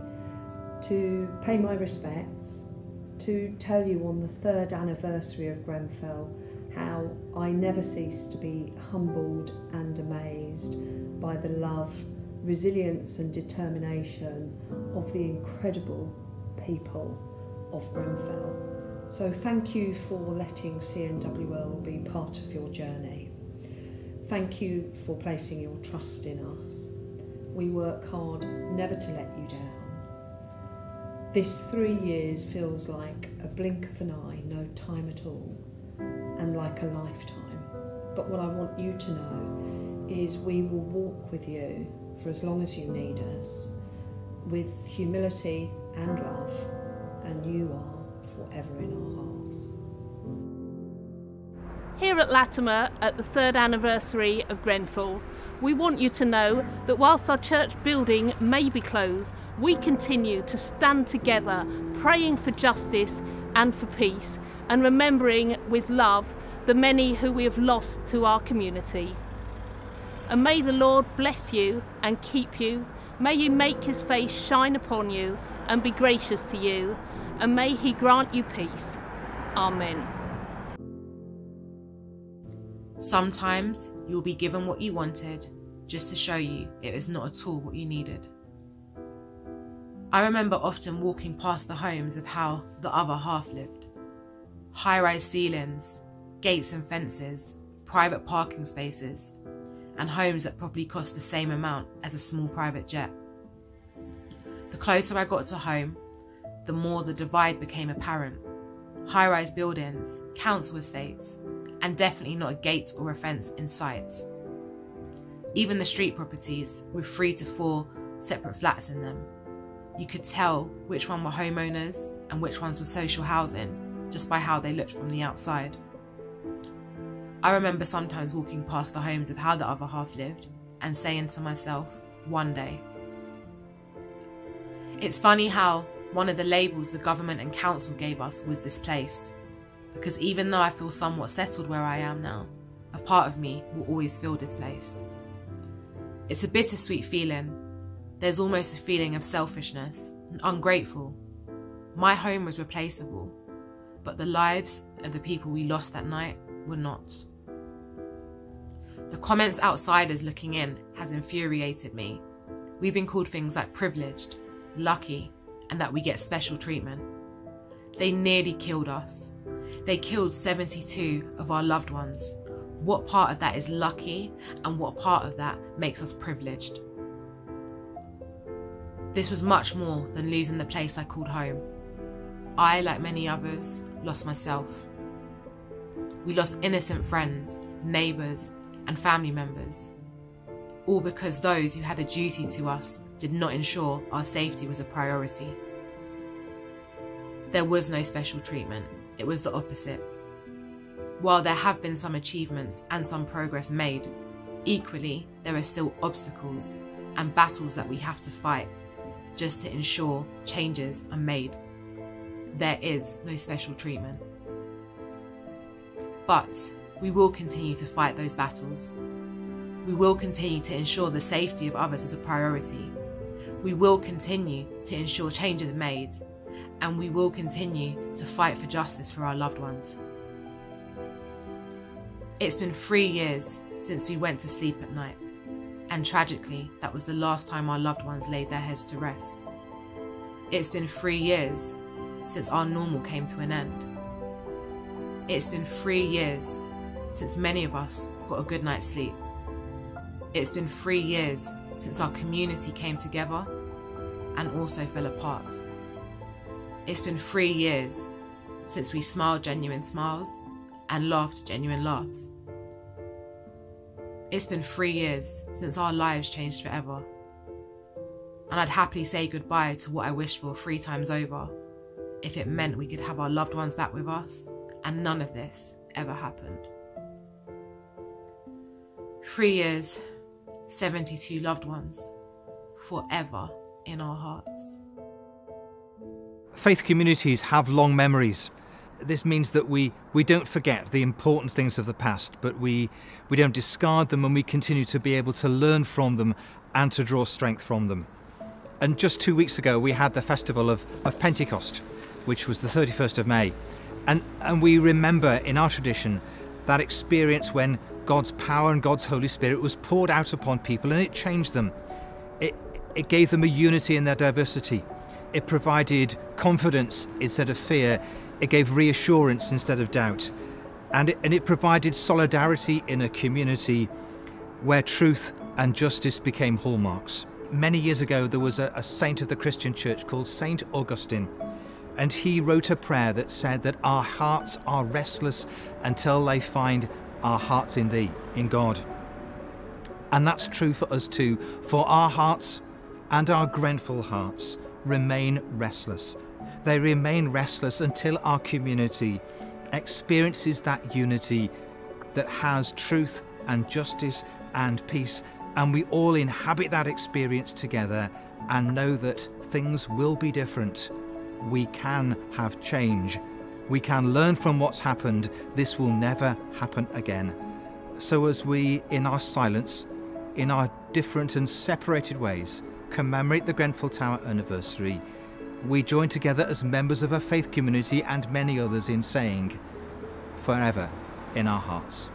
to pay my respects, to tell you on the third anniversary of Grenfell how I never cease to be humbled and amazed by the love, resilience, and determination of the incredible people of Grenfell. So, thank you for letting CNWL be part of your journey. Thank you for placing your trust in us. we work hard never to let you down. This three years feels like a blink of an eye, no time at all, and like a lifetime. But what I want you to know is we will walk with you for as long as you need us, with humility and love, and you are forever in our hearts. Here at Latymer, at the third anniversary of Grenfell, we want you to know that whilst our church building may be closed, we continue to stand together, praying for justice and for peace, and remembering with love the many who we have lost to our community. And may the Lord bless you and keep you. May he make his face shine upon you and be gracious to you. And may he grant you peace. Amen. Sometimes you'll be given what you wanted just to show you it is not at all what you needed. I remember often walking past the homes of how the other half lived. High rise ceilings, gates and fences, private parking spaces, and homes that probably cost the same amount as a small private jet. The closer I got to home, the more the divide became apparent. High rise buildings, council estates, and definitely not a gate or a fence in sight. Even the street properties with three to four separate flats in them. You could tell which one were homeowners and which ones were social housing just by how they looked from the outside. I remember sometimes walking past the homes of how the other half lived and saying to myself, one day. It's funny how one of the labels the government and council gave us was displaced because even though I feel somewhat settled where I am now, a part of me will always feel displaced. It's a bittersweet feeling. There's almost a feeling of selfishness and ungrateful. My home was replaceable, but the lives of the people we lost that night were not. The comments outsiders looking in has infuriated me. We've been called things like privileged, lucky, and that we get special treatment. They nearly killed us, they killed 72 of our loved ones. What part of that is lucky and what part of that makes us privileged? This was much more than losing the place I called home. I, like many others, lost myself. We lost innocent friends, neighbours, and family members. All because those who had a duty to us did not ensure our safety was a priority. There was no special treatment it was the opposite. While there have been some achievements and some progress made, equally there are still obstacles and battles that we have to fight just to ensure changes are made. There is no special treatment. But we will continue to fight those battles. We will continue to ensure the safety of others is a priority. We will continue to ensure changes are made and we will continue to fight for justice for our loved ones. It's been three years since we went to sleep at night, and tragically, that was the last time our loved ones laid their heads to rest. It's been three years since our normal came to an end. It's been three years since many of us got a good night's sleep. It's been three years since our community came together and also fell apart. It's been three years since we smiled genuine smiles and laughed genuine laughs. It's been three years since our lives changed forever. And I'd happily say goodbye to what I wished for three times over if it meant we could have our loved ones back with us and none of this ever happened. Three years, 72 loved ones, forever in our hearts. Faith communities have long memories. This means that we, we don't forget the important things of the past, but we, we don't discard them and we continue to be able to learn from them and to draw strength from them. And just two weeks ago, we had the festival of, of Pentecost, which was the 31st of May. And, and we remember in our tradition that experience when God's power and God's Holy Spirit was poured out upon people and it changed them. It, it gave them a unity in their diversity. It provided confidence instead of fear. It gave reassurance instead of doubt. And it, and it provided solidarity in a community where truth and justice became hallmarks. Many years ago, there was a, a saint of the Christian church called Saint Augustine, and he wrote a prayer that said that our hearts are restless until they find our hearts in Thee, in God. And that's true for us too, for our hearts and our Grenfell hearts remain restless. They remain restless until our community experiences that unity that has truth and justice and peace, and we all inhabit that experience together and know that things will be different. We can have change. We can learn from what's happened. This will never happen again. So, as we, in our silence, in our different and separated ways, commemorate the Grenfell Tower anniversary, we join together as members of a faith community and many others in saying, Forever in our hearts.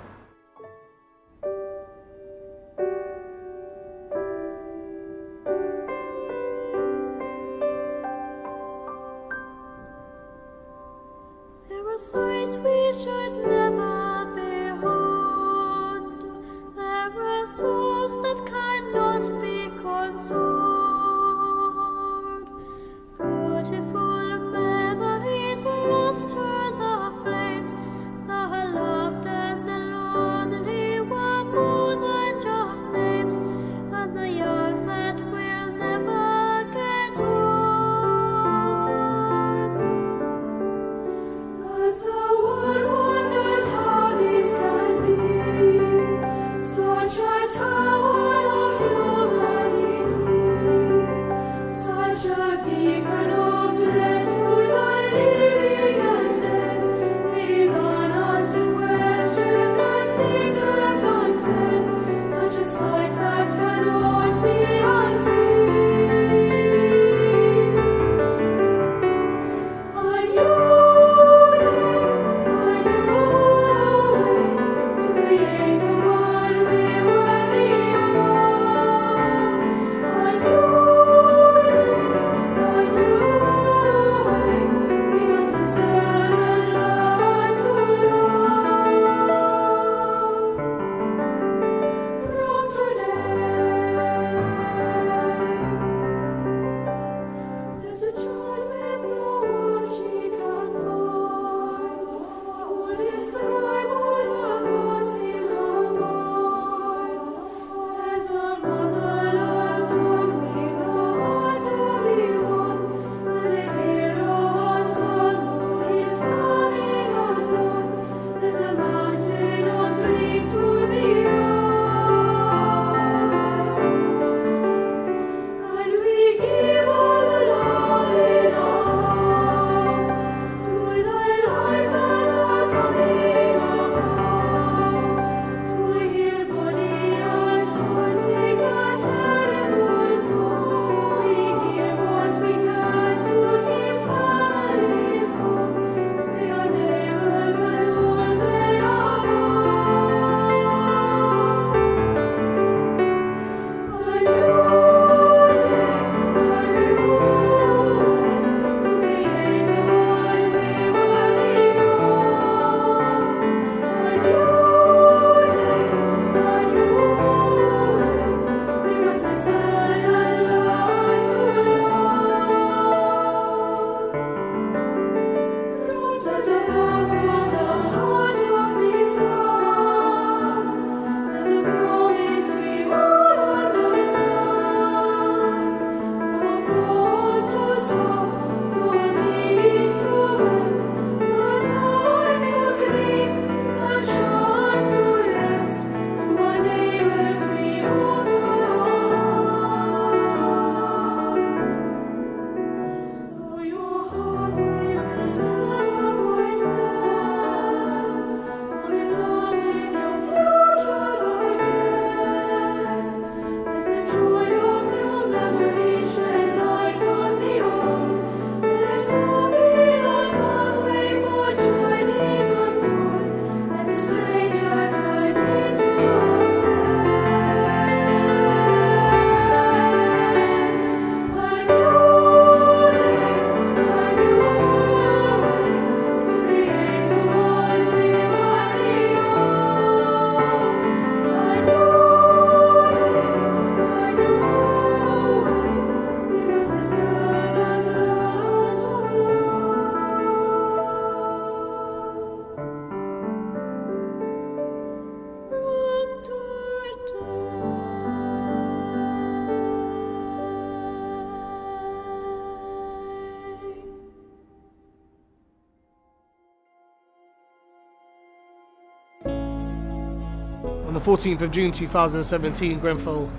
14th of June 2017, Grenfell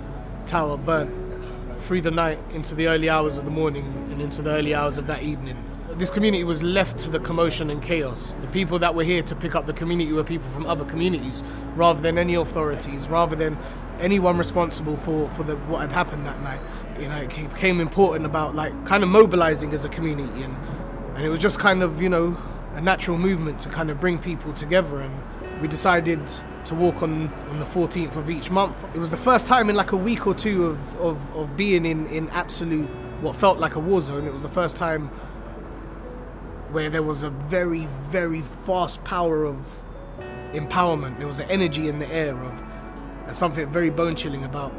Tower burnt through the night into the early hours of the morning and into the early hours of that evening. This community was left to the commotion and chaos. The people that were here to pick up the community were people from other communities rather than any authorities, rather than anyone responsible for, for the, what had happened that night. You know, it became important about like kind of mobilizing as a community and, and it was just kind of, you know, a natural movement to kind of bring people together and we decided to walk on, on the 14th of each month. It was the first time in like a week or two of, of, of being in, in absolute, what felt like a war zone. It was the first time where there was a very, very fast power of empowerment. There was an energy in the air of, and something very bone chilling about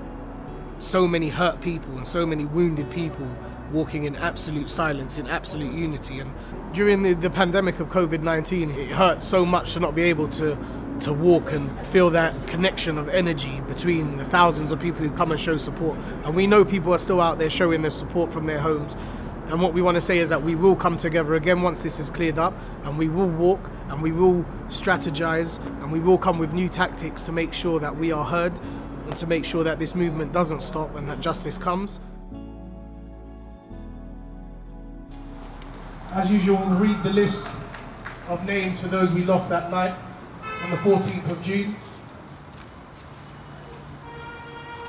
so many hurt people and so many wounded people walking in absolute silence, in absolute unity. And during the, the pandemic of COVID 19, it hurt so much to not be able to, to walk and feel that connection of energy between the thousands of people who come and show support. And we know people are still out there showing their support from their homes. And what we want to say is that we will come together again once this is cleared up, and we will walk and we will strategize and we will come with new tactics to make sure that we are heard and to make sure that this movement doesn't stop and that justice comes. As usual, we'll read the list of names for those we lost that night on the 14th of June.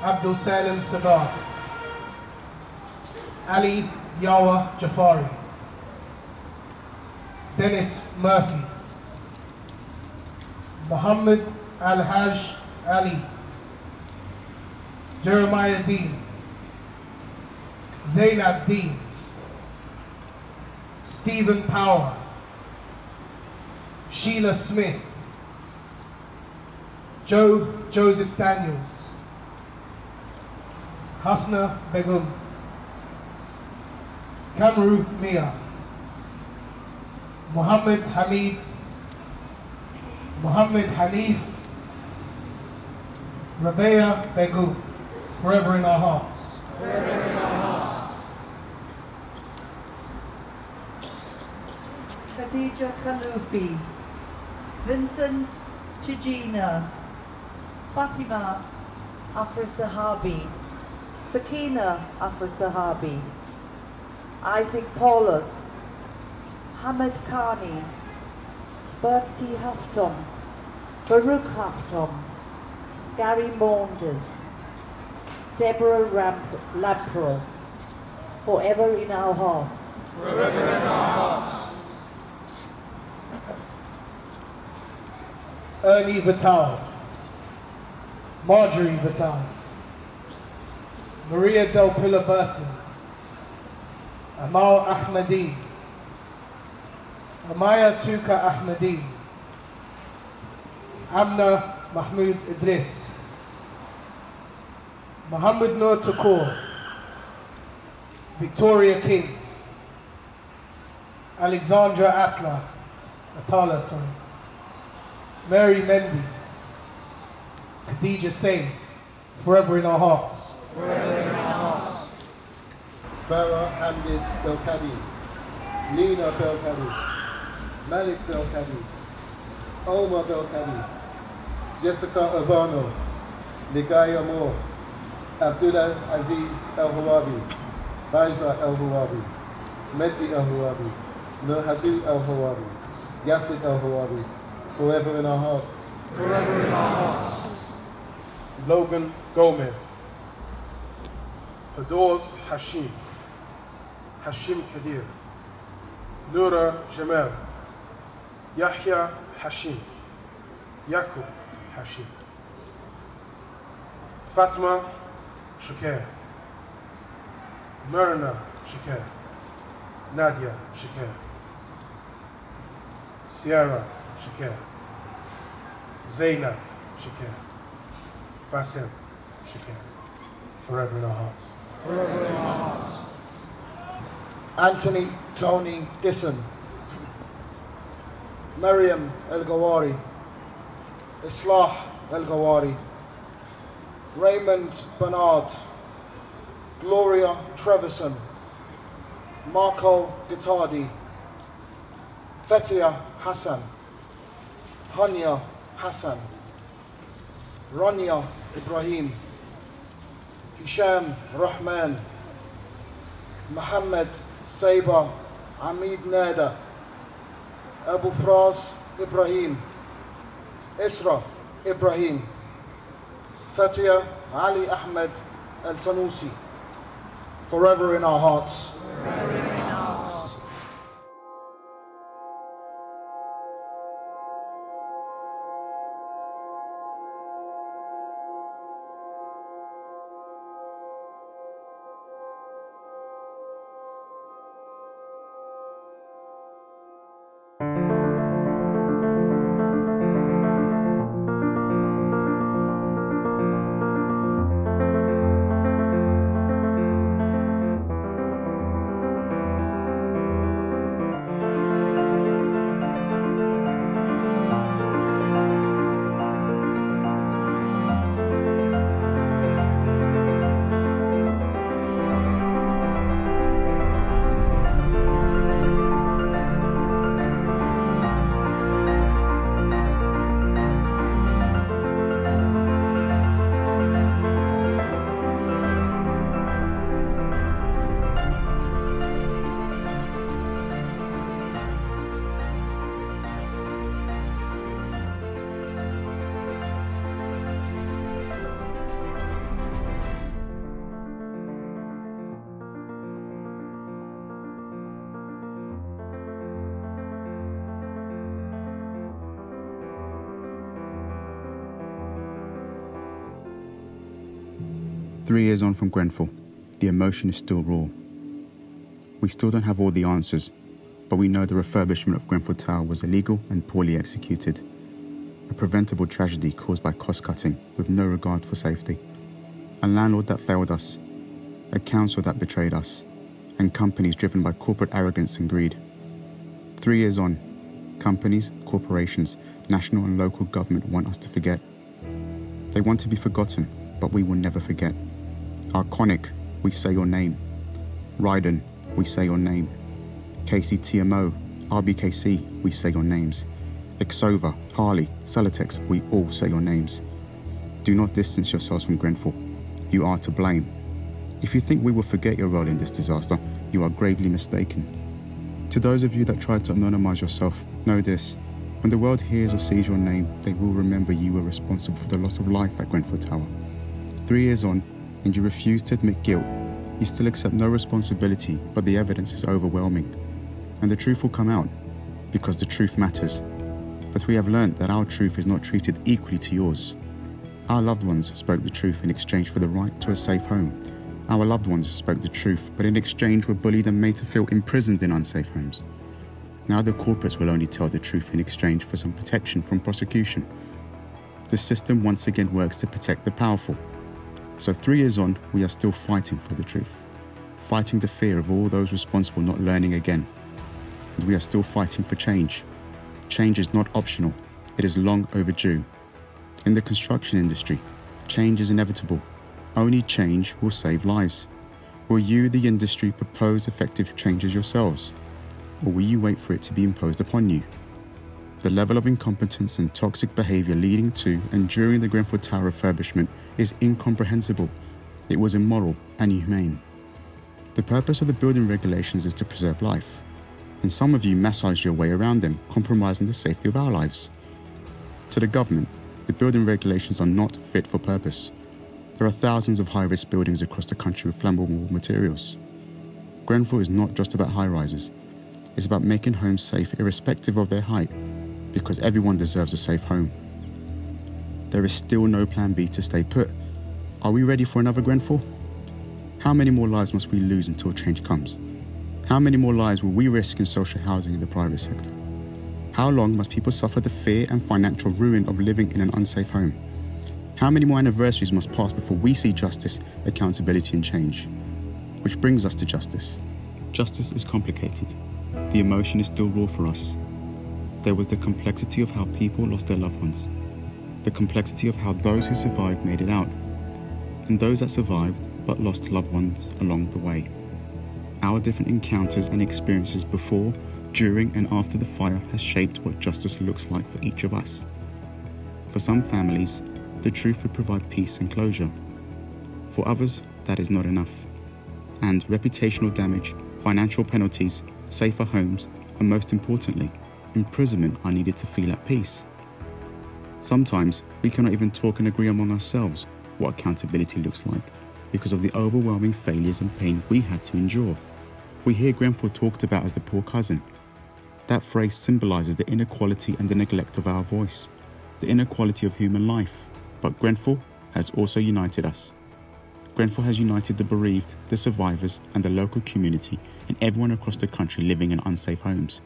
Abdul Salim Sebbar, Ali Yawar Jafari, Denis Murphy, Muhammad Al Haj Ali, Jeremiah Deen, Zainab Deen, Steven Power, Sheila Smith, Joe Joseph Daniels, Husna Begum, Kamru Miah, Muhammad Hamid, Muhammad Hanif, Rabeya Begum, forever in our hearts. Forever in our hearts. Khadija Khalloufi, Vincent Chiejina, Fatima Afrasiabi, Sakina Afrasiabi, Isaac Paulos, Hamid Kani, Berkti Haftom, Biruk Haftom, Gary Maunders, Deborah Ramp- Lamprell, forever in our hearts. Forever in our hearts. Ernie Vital, Marjorie Vital, Maria Del Pilar Burton, Amal Ahmadi, Amaya Tuccu Ahmadi, Amna Mahmoud Idris, Muhammad Nur Tuccu, Victoria King, Alexandra Atla, Atala, sorry, Mary Mendy, Khadija Saye, forever in our hearts. Forever in our hearts. Farah Hamid Belkadi, Nina Belkadi, Malak Belkadi, Omar Belkadi, Jessica Urbano, Ligaya Moore, Abdullah Aziz El Wahabi, Faiza El Wahabi, Mehdi El Wahabi, Nurhadu El Wahabi, Yasir El Wahabi, forever in our hearts. Forever in our hearts. Logan Gomez. فدوس حشيم حشيم كدير نورا جمال يحيى حشيم يعقوب حشيم فاطمة شكاية مرنا شكاية نادية شكاية سيارة شكاية زينب شكاية Bassem Choucair, forever in our hearts. Forever in our hearts. Anthony Tony Disson, Mariam Elgwahry, Islah Elgwahry, Raymond Bernard, Gloria Trevisan, Marco Gottardis, Fethia Hassan, Hania Hassan, Rania Ibrahim, Hisham Rahman, Muhammad Saiba Hamid Nada, Abu Fras Ibrahim, Isra Ibrahim, Fathia Ali Ahmed Al Sanusi, forever in our hearts. Years on from Grenfell, the emotion is still raw. We still don't have all the answers, but we know the refurbishment of Grenfell Tower was illegal and poorly executed. A preventable tragedy caused by cost cutting with no regard for safety. A landlord that failed us, a council that betrayed us, and companies driven by corporate arrogance and greed. Three years on, companies, corporations, national and local government want us to forget. They want to be forgotten, but we will never forget. Arconic, we say your name. Rydon, we say your name. KCTMO, RBKC, we say your names. Exova, Harley, Celotex, we all say your names. Do not distance yourselves from Grenfell. You are to blame. If you think we will forget your role in this disaster, you are gravely mistaken. To those of you that tried to anonymize yourself, know this. When the world hears or sees your name, they will remember you were responsible for the loss of life at Grenfell Tower. Three years on, and you refuse to admit guilt, you still accept no responsibility, but the evidence is overwhelming. And the truth will come out, because the truth matters. But we have learnt that our truth is not treated equally to yours. Our loved ones spoke the truth in exchange for the right to a safe home. Our loved ones spoke the truth, but in exchange were bullied and made to feel imprisoned in unsafe homes. Now the corporates will only tell the truth in exchange for some protection from prosecution. The system once again works to protect the powerful. So three years on, we are still fighting for the truth, fighting the fear of all those responsible not learning again. And we are still fighting for change. Change is not optional, it is long overdue. In the construction industry, change is inevitable. Only change will save lives. Will you, the industry, propose effective changes yourselves? Or will you wait for it to be imposed upon you? The level of incompetence and toxic behaviour leading to and during the Grenfell Tower refurbishment is incomprehensible. It was immoral and inhumane. The purpose of the building regulations is to preserve life, and some of you massaged your way around them, compromising the safety of our lives. To the government, the building regulations are not fit for purpose. There are thousands of high risk buildings across the country with flammable materials. Grenfell is not just about high rises, it's about making homes safe irrespective of their height, because everyone deserves a safe home. There is still no plan B to stay put. Are we ready for another Grenfell? How many more lives must we lose until change comes? How many more lives will we risk in social housing in the private sector? How long must people suffer the fear and financial ruin of living in an unsafe home? How many more anniversaries must pass before we see justice, accountability, and change? Which brings us to justice. Justice is complicated. The emotion is still raw for us. There was the complexity of how people lost their loved ones, the complexity of how those who survived made it out, and those that survived but lost loved ones along the way. Our different encounters and experiences before, during, and after the fire has shaped what justice looks like for each of us. For some families, the truth would provide peace and closure. For others, that is not enough. And reputational damage, financial penalties, safer homes, and most importantly, imprisonment are needed to feel at peace. Sometimes we cannot even talk and agree among ourselves what accountability looks like because of the overwhelming failures and pain we had to endure. We hear Grenfell talked about as the poor cousin. That phrase symbolizes the inequality and the neglect of our voice, the inequality of human life. But Grenfell has also united us. Grenfell has united the bereaved, the survivors, and the local community, and everyone across the country living in unsafe homes.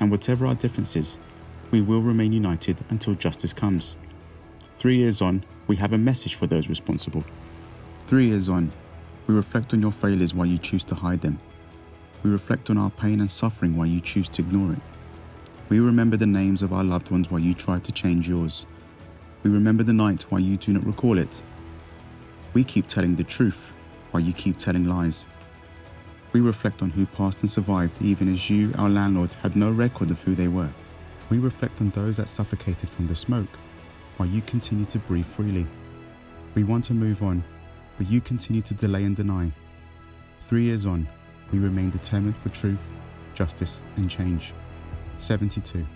And whatever our differences, we will remain united until justice comes. Three years on, we have a message for those responsible. Three years on, we reflect on your failures while you choose to hide them. We reflect on our pain and suffering while you choose to ignore it. We remember the names of our loved ones while you try to change yours. We remember the night while you do not recall it. We keep telling the truth while you keep telling lies. We reflect on who passed and survived even as you, our landlord, had no record of who they were. We reflect on those that suffocated from the smoke while you continue to breathe freely. We want to move on, but you continue to delay and deny. Three years on, we remain determined for truth, justice, and change. 72.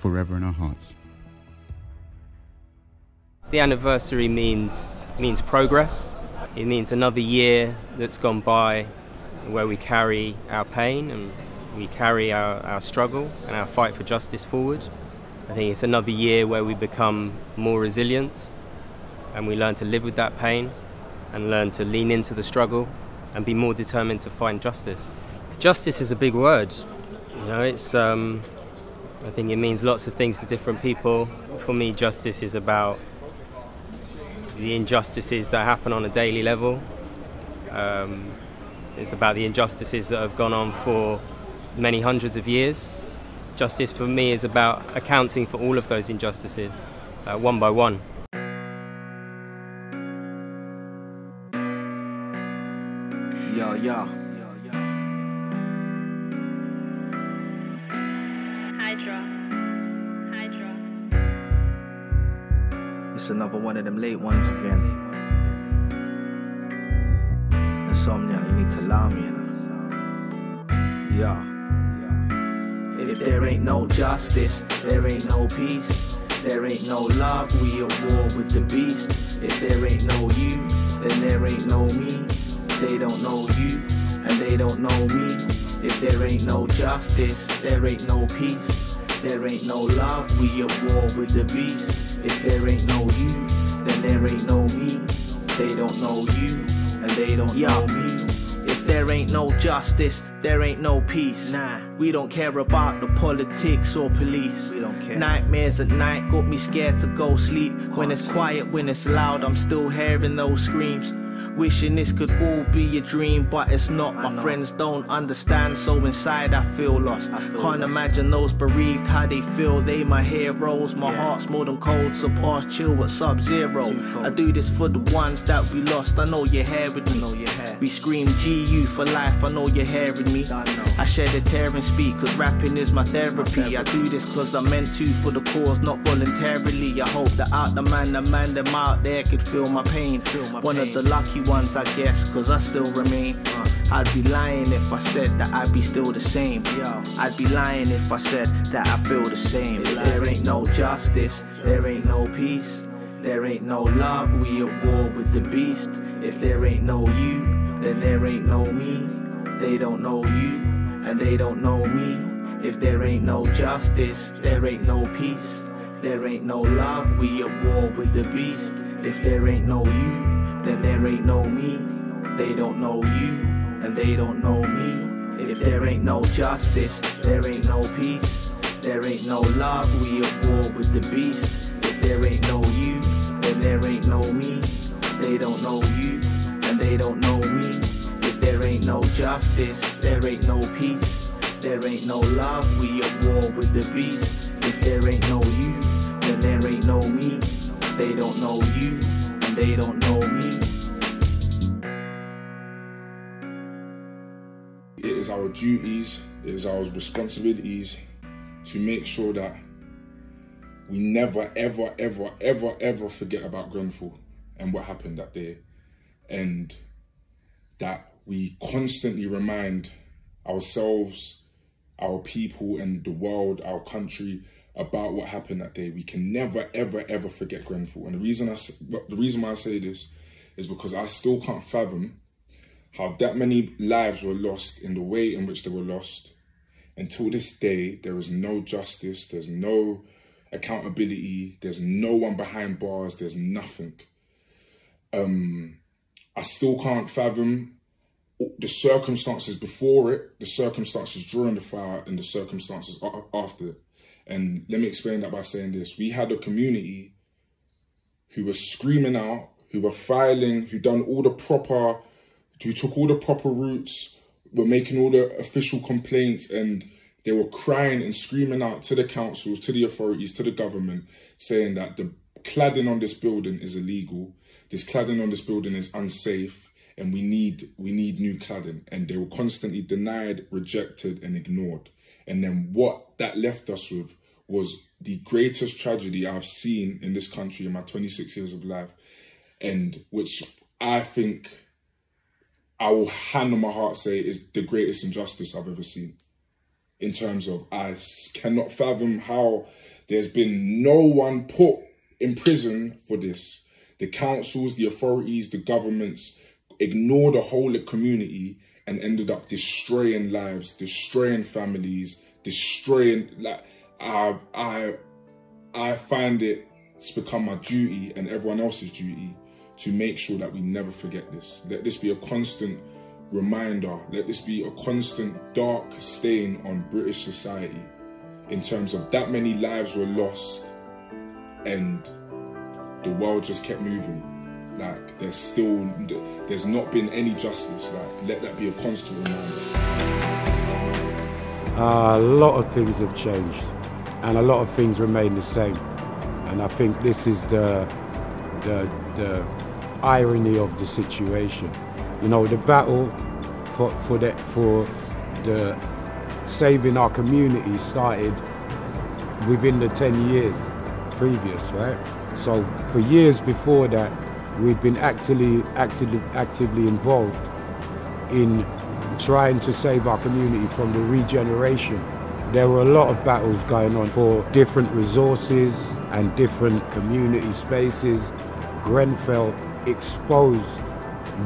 Forever in our hearts. The anniversary means means progress. It means another year that's gone by where we carry our pain and we carry our, our struggle and our fight for justice forward. I think it's another year where we become more resilient and we learn to live with that pain and learn to lean into the struggle and be more determined to find justice. Justice is a big word. You know, it's um, I think it means lots of things to different people. For me, justice is about the injustices that happen on a daily level. Um, it's about the injustices that have gone on for many hundreds of years. Justice for me is about accounting for all of those injustices, uh, one by one. Yo, yo. Hydra. Hydra. It's another one of them late ones again. Insomnia, you need to allow me, know. Yeah. If there ain't no justice, there ain't no peace. There ain't no love, we at war with the beast. If there ain't no you, then there ain't no me. They don't know you, and they don't know me. If there ain't no justice, there ain't no peace. There ain't no love, we at war with the beast. If there ain't no you, then there ain't no me. They don't know you, and they don't know me. If there ain't no justice, there ain't no peace. Nah, we don't care about the politics or police. We don't care. Nightmares at night got me scared to go sleep. When it's quiet, when it's loud, I'm still hearing those screams. Wishing this could all be a dream, but it's not. My friends don't understand, so inside I feel lost. i Can't imagine those bereaved, how they feel. They my heroes. My heart's more than cold, so past chill at sub zero. I do this for the ones that we lost. I know you're here with me. We scream GU for life. I know you're hearing me. I know shed a tear and speak, cause rapping is my therapy. I do this cause I'm meant to for the cause, not voluntarily. I hope that out the man, the man, them out there could feel my pain. Feel my One of the lucky ones, I guess, cause I still remain. Uh, I'd be lying if I said that I'd be still the same. I'd be lying if I said that I feel the same. There ain't no justice, there ain't no peace. There ain't no love, we at war with the beast. If there ain't no you, then there ain't no me. They don't know you, and they don't know me. If there ain't no justice, there ain't no peace. There ain't no love, we at war with the beast. If there ain't no you, then there ain't no me. They don't know you, and they don't know me. If there ain't no justice, there ain't no peace. There ain't no love, we at war with the beast. If there ain't no you, then there ain't no me. They don't know you, and they don't know me. If there ain't no justice, there ain't no peace. There ain't no love, we at war with the beast. If there ain't no you, then there ain't no me. They don't know you, and they don't know me. It is our duties, it is our responsibilities to make sure that we never, ever, ever, ever, ever forget about Grenfell and what happened that day. And that we constantly remind ourselves, our people, and the world, our country about what happened that day. We can never, ever, ever forget Grenfell. And the reason I, the reason why I say this is because I still can't fathom how that many lives were lost in the way in which they were lost. Until this day, there is no justice, there's no accountability, there's no one behind bars, there's nothing. Um, I still can't fathom the circumstances before it, the circumstances during the fire, and the circumstances after it. And let me explain that by saying this. We had a community who were screaming out, who were filing, who done all the proper, who took all the proper routes, were making all the official complaints, and they were crying and screaming out to the councils, to the authorities, to the government, saying that the cladding on this building is illegal, this cladding on this building is unsafe, and we need we need new cladding. And they were constantly denied, rejected, and ignored. And then what that left us with was the greatest tragedy I've seen in this country in my 26 years of life, and which I think I will hand on my heart say is the greatest injustice I've ever seen. In terms of, I cannot fathom how there's been no one put in prison for this. The councils, the authorities, the governments ignored the whole community and ended up destroying lives, destroying families, destroying like I I I find it it's become my duty and everyone else's duty to make sure that we never forget this. Let this be a constant reminder. Let this be a constant dark stain on British society in terms of that many lives were lost and the world just kept moving. Like there's still there's not been any justice. Like let that be a constant reminder. A lot of things have changed, and a lot of things remain the same. And I think this is the the, the irony of the situation. You know, the battle for for the for the saving our community started within the 10 years previous, right? So for years before that, we'd been actually actively actively involved in trying to save our community from the regeneration. There were a lot of battles going on for different resources and different community spaces. Grenfell exposed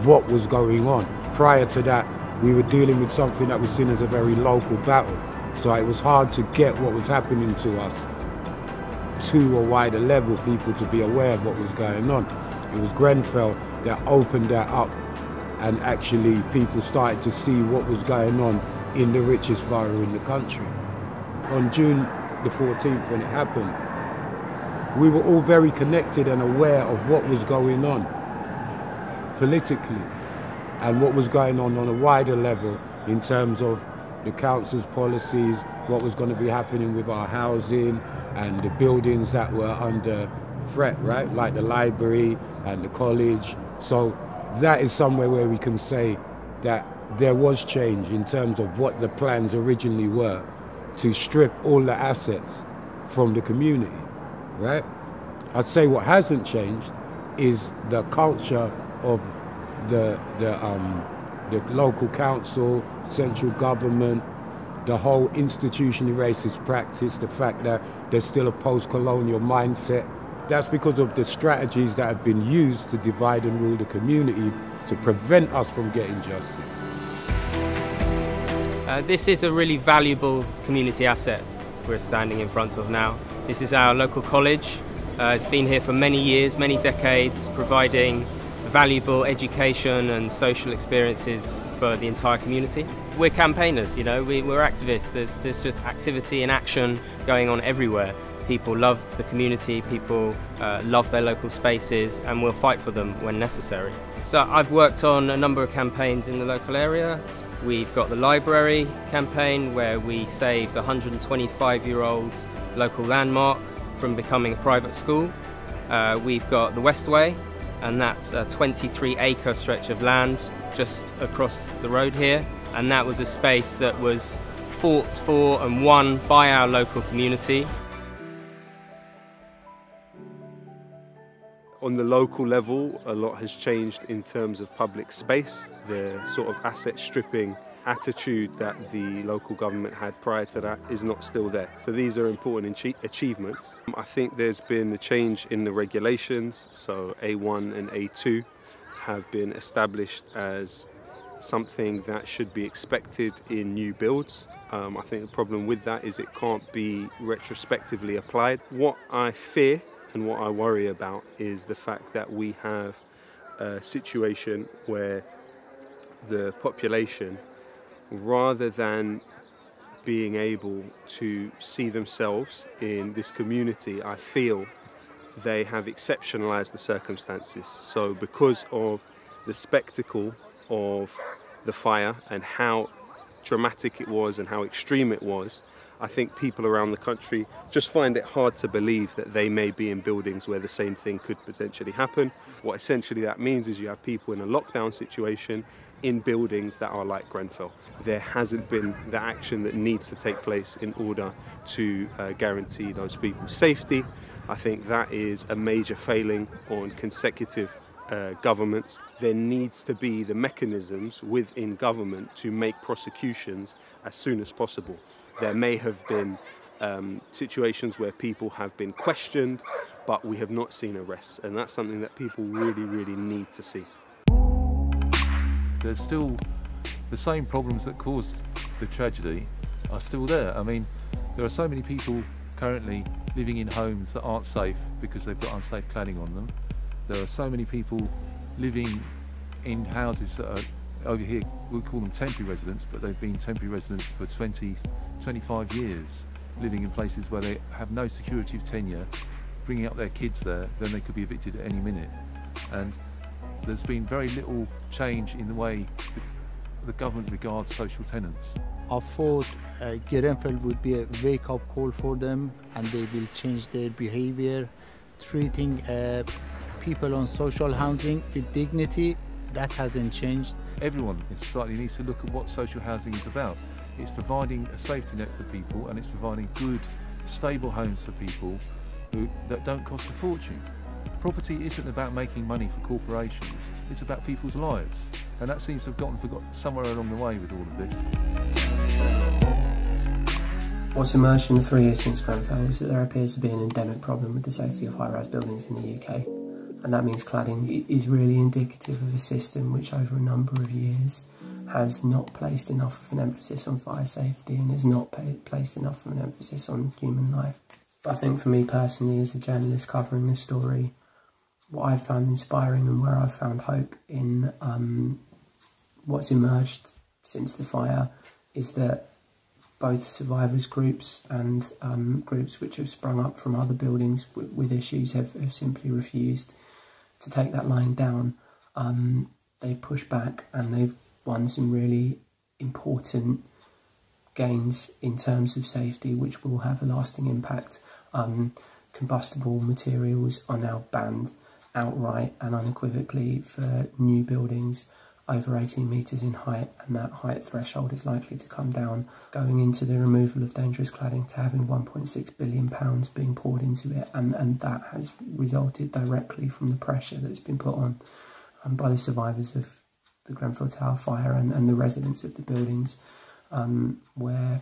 what was going on. Prior to that, we were dealing with something that was seen as a very local battle. So it was hard to get what was happening to us to a wider level, people to be aware of what was going on. It was Grenfell that opened that up and actually people started to see what was going on in the richest borough in the country. On June the 14th when it happened, we were all very connected and aware of what was going on politically and what was going on on a wider level in terms of the council's policies, what was going to be happening with our housing and the buildings that were under threat, right? Like the library and the college. So that is somewhere where we can say that there was change in terms of what the plans originally were to strip all the assets from the community, right? I'd say what hasn't changed is the culture of the the um, the local council, central government, the whole institutionally racist practice, the fact that there's still a post-colonial mindset. That's because of the strategies that have been used to divide and rule the community to prevent us from getting justice. Uh, this is a really valuable community asset we're standing in front of now. This is our local college. Uh, it's been here for many years, many decades, providing valuable education and social experiences for the entire community. We're campaigners, you know, we, we're activists. There's, there's just activity and action going on everywhere. People love the community, people uh, love their local spaces, and we'll fight for them when necessary. So I've worked on a number of campaigns in the local area. We've got the library campaign where we saved a 125 year old local landmark from becoming a private school. Uh, we've got the Westway, and that's a 23 acre stretch of land just across the road here. And that was a space that was fought for and won by our local community. On the local level, a lot has changed in terms of public space. The sort of asset stripping attitude that the local government had prior to that is not still there. So these are important achie- achievements. I think there's been a change in the regulations, so A1 and A2 have been established as something that should be expected in new builds. Um, I think the problem with that is it can't be retrospectively applied. What I fear and what I worry about is the fact that we have a situation where the population, rather than being able to see themselves in this community, I feel they have exceptionalized the circumstances. So, because of the spectacle of the fire and how dramatic it was and how extreme it was, I think people around the country just find it hard to believe that they may be in buildings where the same thing could potentially happen. What essentially that means is you have people in a lockdown situation in buildings that are like Grenfell. There hasn't been the action that needs to take place in order to uh, guarantee those people's safety. I think that is a major failing on consecutive uh, governments. There needs to be the mechanisms within government to make prosecutions as soon as possible. There may have been um, situations where people have been questioned, but we have not seen arrests, and that's something that people really, really need to see. There's still the same problems that caused the tragedy are still there. I mean, there are so many people currently living in homes that aren't safe because they've got unsafe cladding on them. There are so many people living in houses that are over here, we call them temporary residents, but they've been temporary residents for 20, 25 years, living in places where they have no security of tenure, bringing up their kids there, then they could be evicted at any minute. And there's been very little change in the way the, government regards social tenants. I thought uh, would be a wake-up call for them and they will change their behavior, treating uh, people on social housing with dignity. That hasn't changed. Everyone in society needs to look at what social housing is about. It's providing a safety net for people and it's providing good, stable homes for people who, that don't cost a fortune. Property isn't about making money for corporations, it's about people's lives. And that seems to have gotten forgotten somewhere along the way with all of this. What's emerged in the three years since Grenfell is that there appears to be an endemic problem with the safety of high-rise buildings in the UK. And that means cladding is really indicative of a system which over a number of years has not placed enough of an emphasis on fire safety and has not placed enough of an emphasis on human life. But I think for me personally, as a journalist covering this story, what I've found inspiring and where I've found hope in um, what's emerged since the fire is that both survivors groups and um, groups which have sprung up from other buildings with issues have, have simply refused to take that line down. Um, they've pushed back and they've won some really important gains in terms of safety, which will have a lasting impact. Um, combustible materials are now banned outright and unequivocally for new buildings over 18 metres in height, and that height threshold is likely to come down, going into the removal of dangerous cladding to having 1.6 billion pounds being poured into it, and, and that has resulted directly from the pressure that's been put on um, by the survivors of the Grenfell Tower fire and, and the residents of the buildings um, where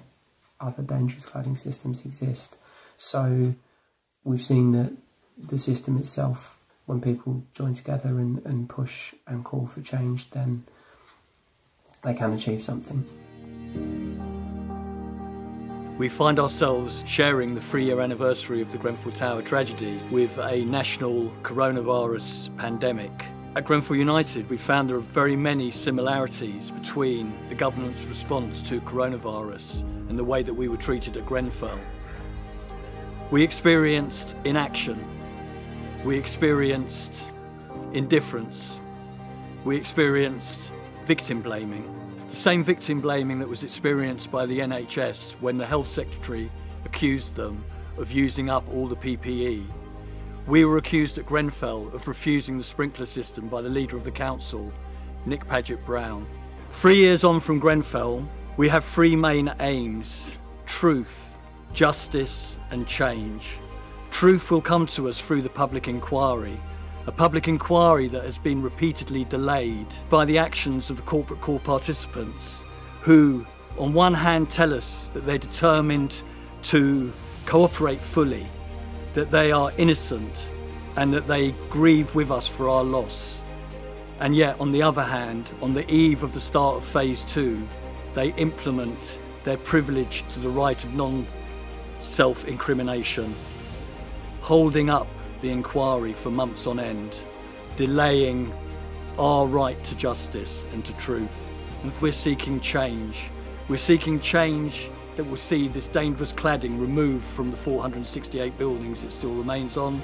other dangerous cladding systems exist. So we've seen that the system itself when people join together and, and push and call for change, then they can achieve something. We find ourselves sharing the three year anniversary of the Grenfell Tower tragedy with a national coronavirus pandemic. At Grenfell United, we found there are very many similarities between the government's response to coronavirus and the way that we were treated at Grenfell. We experienced inaction, we experienced indifference, we experienced victim blaming. The same victim blaming that was experienced by the NHS when the Health Secretary accused them of using up all the PPE. We were accused at Grenfell of refusing the sprinkler system by the leader of the council, Nick Paget Brown. Three years on from Grenfell, we have three main aims truth, justice, and change. Truth will come to us through the public inquiry. A public inquiry that has been repeatedly delayed by the actions of the corporate core participants who, on one hand, tell us that they're determined to cooperate fully, that they are innocent, and that they grieve with us for our loss. And yet, on the other hand, on the eve of the start of phase two, they implement their privilege to the right of non self incrimination, holding up the inquiry for months on end, delaying our right to justice and to truth. And if we're seeking change, we're seeking change that will see this dangerous cladding removed from the 468 buildings it still remains on.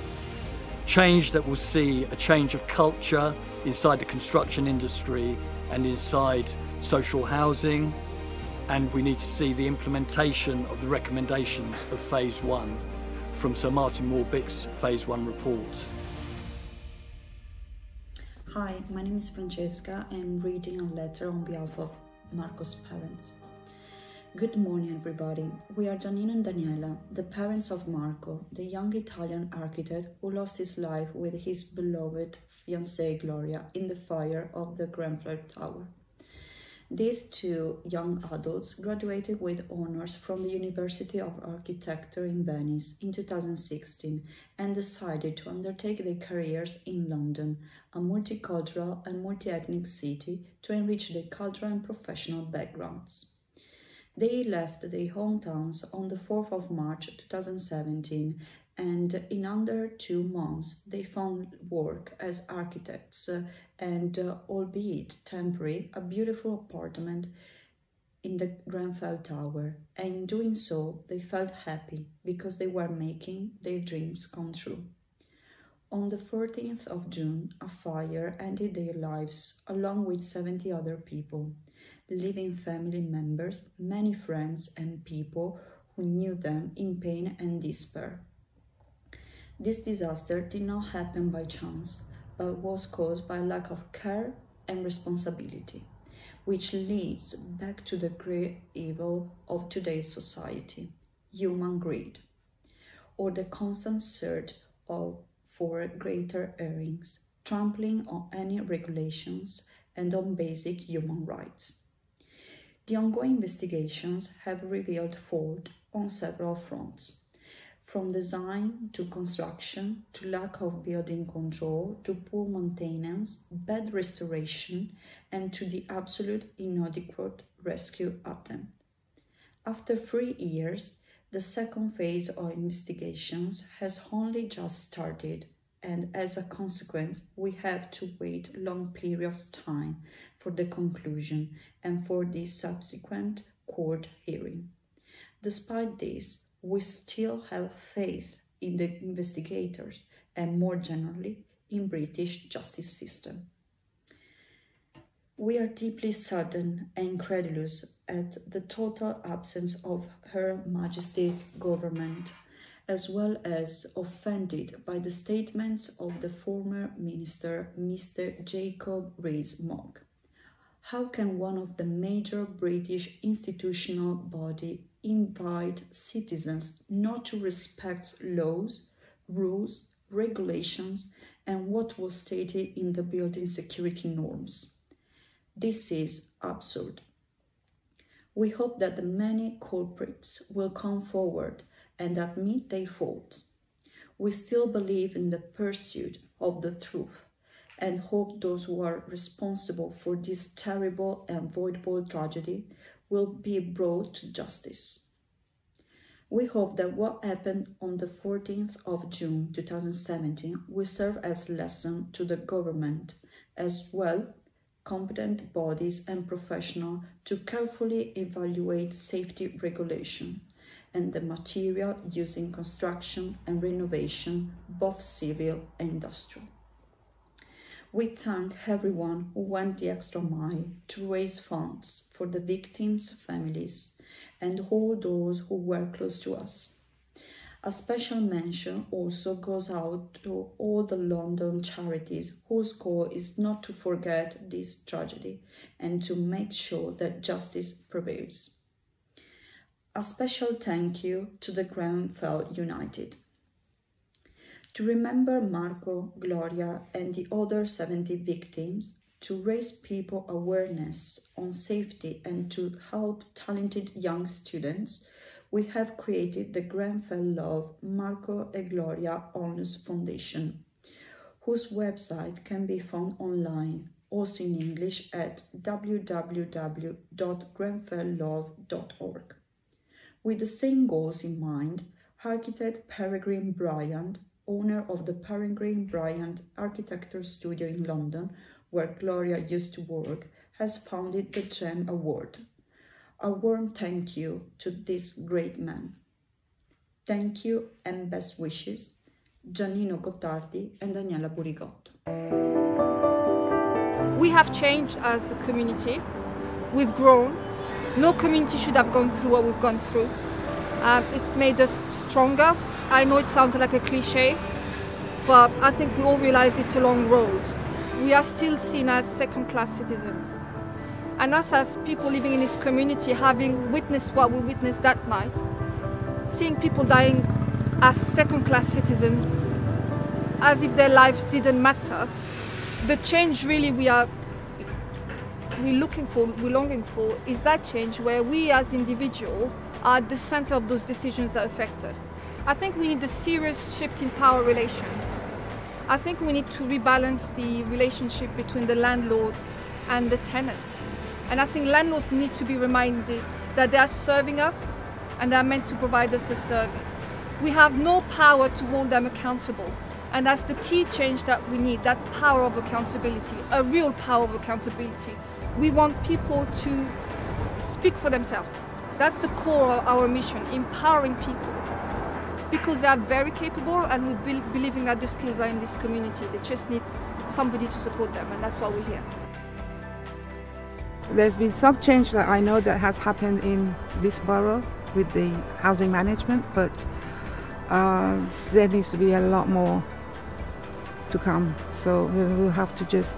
Change that will see a change of culture inside the construction industry and inside social housing. And we need to see the implementation of the recommendations of phase one from Sir Martin Moore-Bick's phase one report. Hi, my name is Francesca. I'm reading a letter on behalf of Marco's parents. Good morning, everybody. We are Giannino and Daniela, the parents of Marco, the young Italian architect who lost his life with his beloved fiancée Gloria in the fire of the Grenfell Tower. These two young adults graduated with honors from the University of Architecture in Venice in 2016 and decided to undertake their careers in London, a multicultural and multi-ethnic city, to enrich their cultural and professional backgrounds. They left their hometowns on the 4th of March 2017 and in under two months they found work as architects and, uh, albeit temporary, a beautiful apartment in the Grenfell Tower. And in doing so, they felt happy because they were making their dreams come true. On the 14th of June, a fire ended their lives along with 70 other people, leaving family members, many friends, and people who knew them in pain and despair. This disaster did not happen by chance, was caused by lack of care and responsibility, which leads back to the great evil of today's society, human greed, or the constant search of, for greater earnings, trampling on any regulations and on basic human rights. The ongoing investigations have revealed fault on several fronts from design to construction to lack of building control to poor maintenance, bad restoration, and to the absolute inadequate rescue attempt. After three years, the second phase of investigations has only just started and as a consequence, we have to wait long periods of time for the conclusion and for the subsequent court hearing. Despite this, we still have faith in the investigators and more generally in British justice system. We are deeply saddened and incredulous at the total absence of Her Majesty's government, as well as offended by the statements of the former minister, Mr. Jacob Rees-Mogg. How can one of the major British institutional body invite citizens not to respect laws, rules, regulations, and what was stated in the building security norms. This is absurd. We hope that the many culprits will come forward and admit their fault. We still believe in the pursuit of the truth and hope those who are responsible for this terrible and avoidable tragedy will be brought to justice. We hope that what happened on the 14th of June 2017 will serve as lesson to the government as well competent bodies and professionals to carefully evaluate safety regulation and the material used in construction and renovation, both civil and industrial. We thank everyone who went the extra mile to raise funds for the victims' families and all those who were close to us. A special mention also goes out to all the London charities whose goal is not to forget this tragedy and to make sure that justice prevails. A special thank you to the Grenfell United. To remember Marco, Gloria, and the other 70 victims, to raise people awareness on safety and to help talented young students, we have created the Grenfell Love Marco e Gloria Onlus Foundation, whose website can be found online, also in English at www.grenfelllove.org. With the same goals in mind, architect Peregrine Bryant, owner of the Peregrine Bryant Architecture Studio in London, where Gloria used to work, has founded the GEM Award. A warm thank you to this great man. Thank you and best wishes, Giannino Gottardi and Daniela Burigotto. We have changed as a community. We've grown. No community should have gone through what we've gone through. Um, it's made us stronger. I know it sounds like a cliche, but I think we all realize it's a long road. We are still seen as second class citizens. And us, as people living in this community, having witnessed what we witnessed that night, seeing people dying as second class citizens as if their lives didn't matter, the change really we are we're looking for, we're longing for, is that change where we as individuals at the center of those decisions that affect us. I think we need a serious shift in power relations. I think we need to rebalance the relationship between the landlord and the tenants. And I think landlords need to be reminded that they are serving us and they are meant to provide us a service. We have no power to hold them accountable. And that's the key change that we need, that power of accountability, a real power of accountability. We want people to speak for themselves. That's the core of our mission, empowering people. Because they are very capable and we be believing that the skills are in this community. They just need somebody to support them and that's why we're here. There's been some change that I know that has happened in this borough with the housing management, but uh, there needs to be a lot more to come. So we'll have to just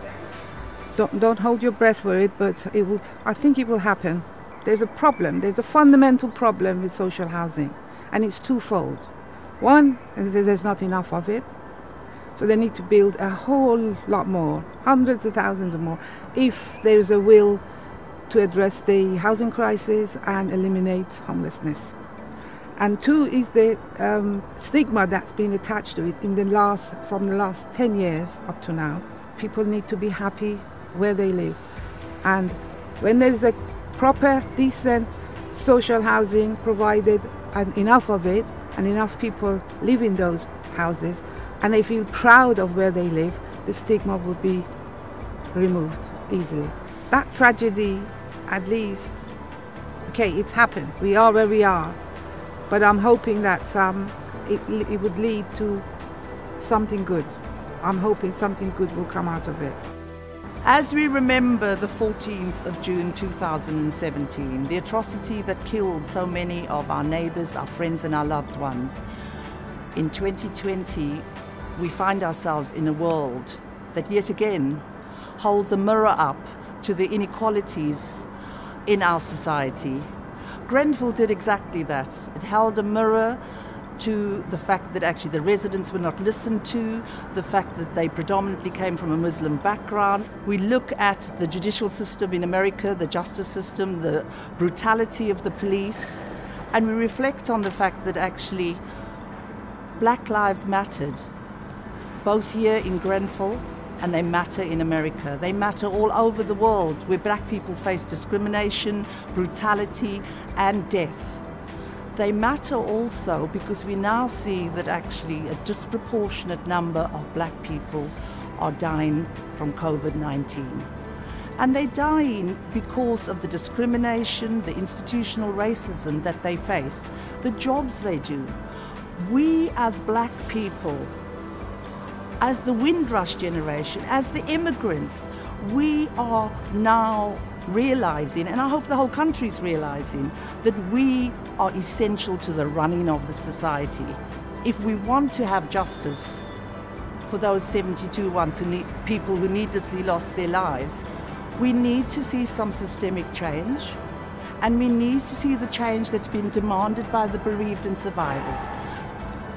don't don't hold your breath for it, but it will. I think it will happen. There's a problem. There's a fundamental problem with social housing, and it's twofold. One, there's not enough of it, so they need to build a whole lot more, hundreds of thousands of more, if there's a will to address the housing crisis and eliminate homelessness. And two is the um, stigma that's been attached to it in the last, from the last 10 years up to now. People need to be happy where they live. And when there's a proper, decent social housing provided and enough of it, and enough people live in those houses, and they feel proud of where they live, the stigma will be removed easily. That tragedy, at least, okay, it's happened. We are where we are. But I'm hoping that um, it, it would lead to something good. I'm hoping something good will come out of it. As we remember the 14th of June 2017, the atrocity that killed so many of our neighbours, our friends, and our loved ones, in 2020, we find ourselves in a world that yet again holds a mirror up to the inequalities in our society. Grenfell did exactly that. It held a mirror to the fact that actually the residents were not listened to, the fact that they predominantly came from a Muslim background. We look at the judicial system in America, the justice system, the brutality of the police, and we reflect on the fact that actually black lives mattered, both here in Grenfell and they matter in America. They matter all over the world where black people face discrimination, brutality, and death. They matter also because we now see that actually a disproportionate number of black people are dying from COVID 19. And they're dying because of the discrimination, the institutional racism that they face, the jobs they do. We as black people, as the Windrush generation, as the immigrants, we are now realizing, and I hope the whole country is realizing, that we are essential to the running of the society. If we want to have justice for those 72 ones who need, people who needlessly lost their lives, we need to see some systemic change, and we need to see the change that's been demanded by the bereaved and survivors.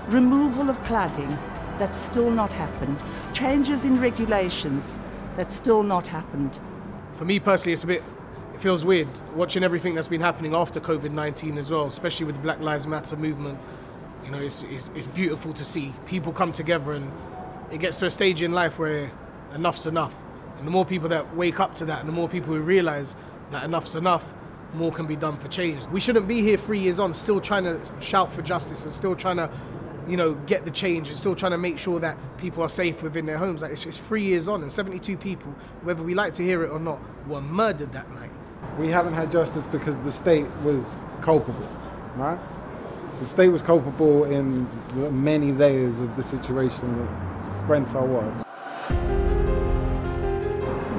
Removal of cladding, That's still not happened. Changes in regulations. That's still not happened. For me personally, it's a bit, it feels weird watching everything that's been happening after COVID 19 as well, especially with the Black Lives Matter movement. You know, it's, it's, it's beautiful to see people come together and it gets to a stage in life where enough's enough. And the more people that wake up to that and the more people who realize that enough's enough, more can be done for change. We shouldn't be here three years on still trying to shout for justice and still trying to you know, get the change and still trying to make sure that people are safe within their homes. Like it's, it's three years on, and 72 people, whether we like to hear it or not, were murdered that night. We haven't had justice because the state was culpable, right? The state was culpable in many layers of the situation that Grenfell was.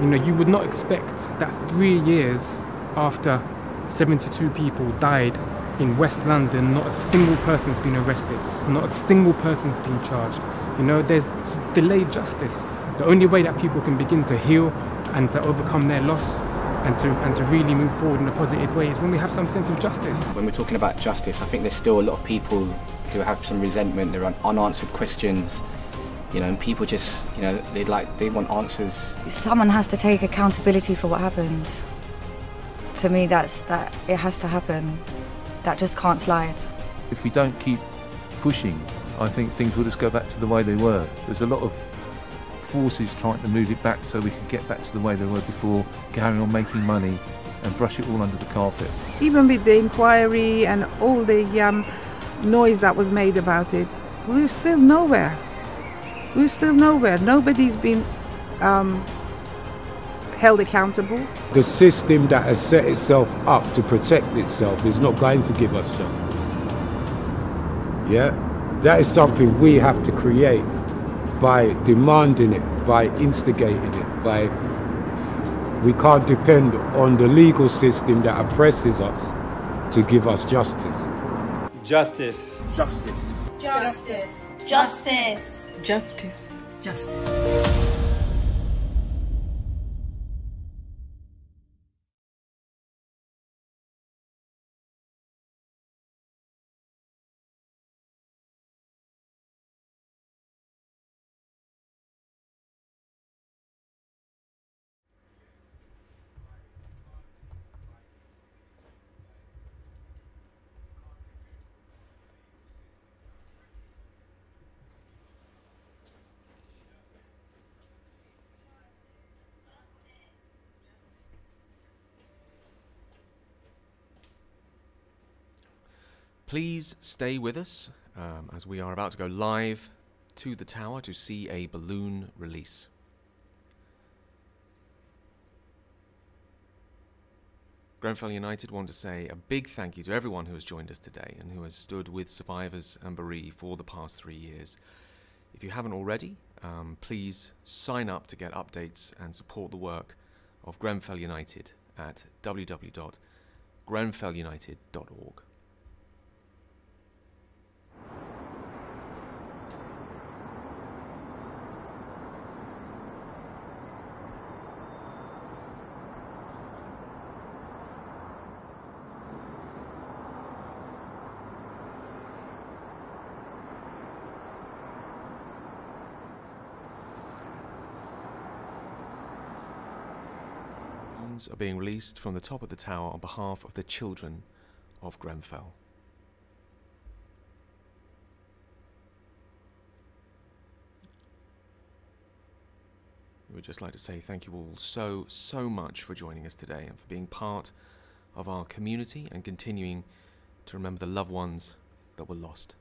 You know, you would not expect that three years after 72 people died in West London, not a single person's been arrested, not a single person's been charged. You know, there's delayed justice. The only way that people can begin to heal and to overcome their loss and to, and to really move forward in a positive way is when we have some sense of justice. When we're talking about justice, I think there's still a lot of people who have some resentment, there are unanswered questions, you know, and people just, you know, they like, they want answers. Someone has to take accountability for what happened. To me, that's, that, it has to happen that just can't slide. If we don't keep pushing, I think things will just go back to the way they were. There's a lot of forces trying to move it back so we could get back to the way they were before, carrying on making money and brush it all under the carpet. Even with the inquiry and all the um, noise that was made about it, we're still nowhere. We're still nowhere. Nobody's been um, held accountable. The system that has set itself up to protect itself is not going to give us justice. Yeah? That is something we have to create by demanding it, by instigating it, by we can't depend on the legal system that oppresses us to give us justice. Justice. Justice. Justice. Justice. Justice. Justice. Please stay with us um, as we are about to go live to the tower to see a balloon release. Grenfell United want to say a big thank you to everyone who has joined us today and who has stood with survivors and bereaved for the past three years. If you haven't already, um, please sign up to get updates and support the work of Grenfell United at www.grenfellunited.org. are being released from the top of the tower on behalf of the children of Grenfell. We would just like to say thank you all so, so much for joining us today and for being part of our community and continuing to remember the loved ones that were lost.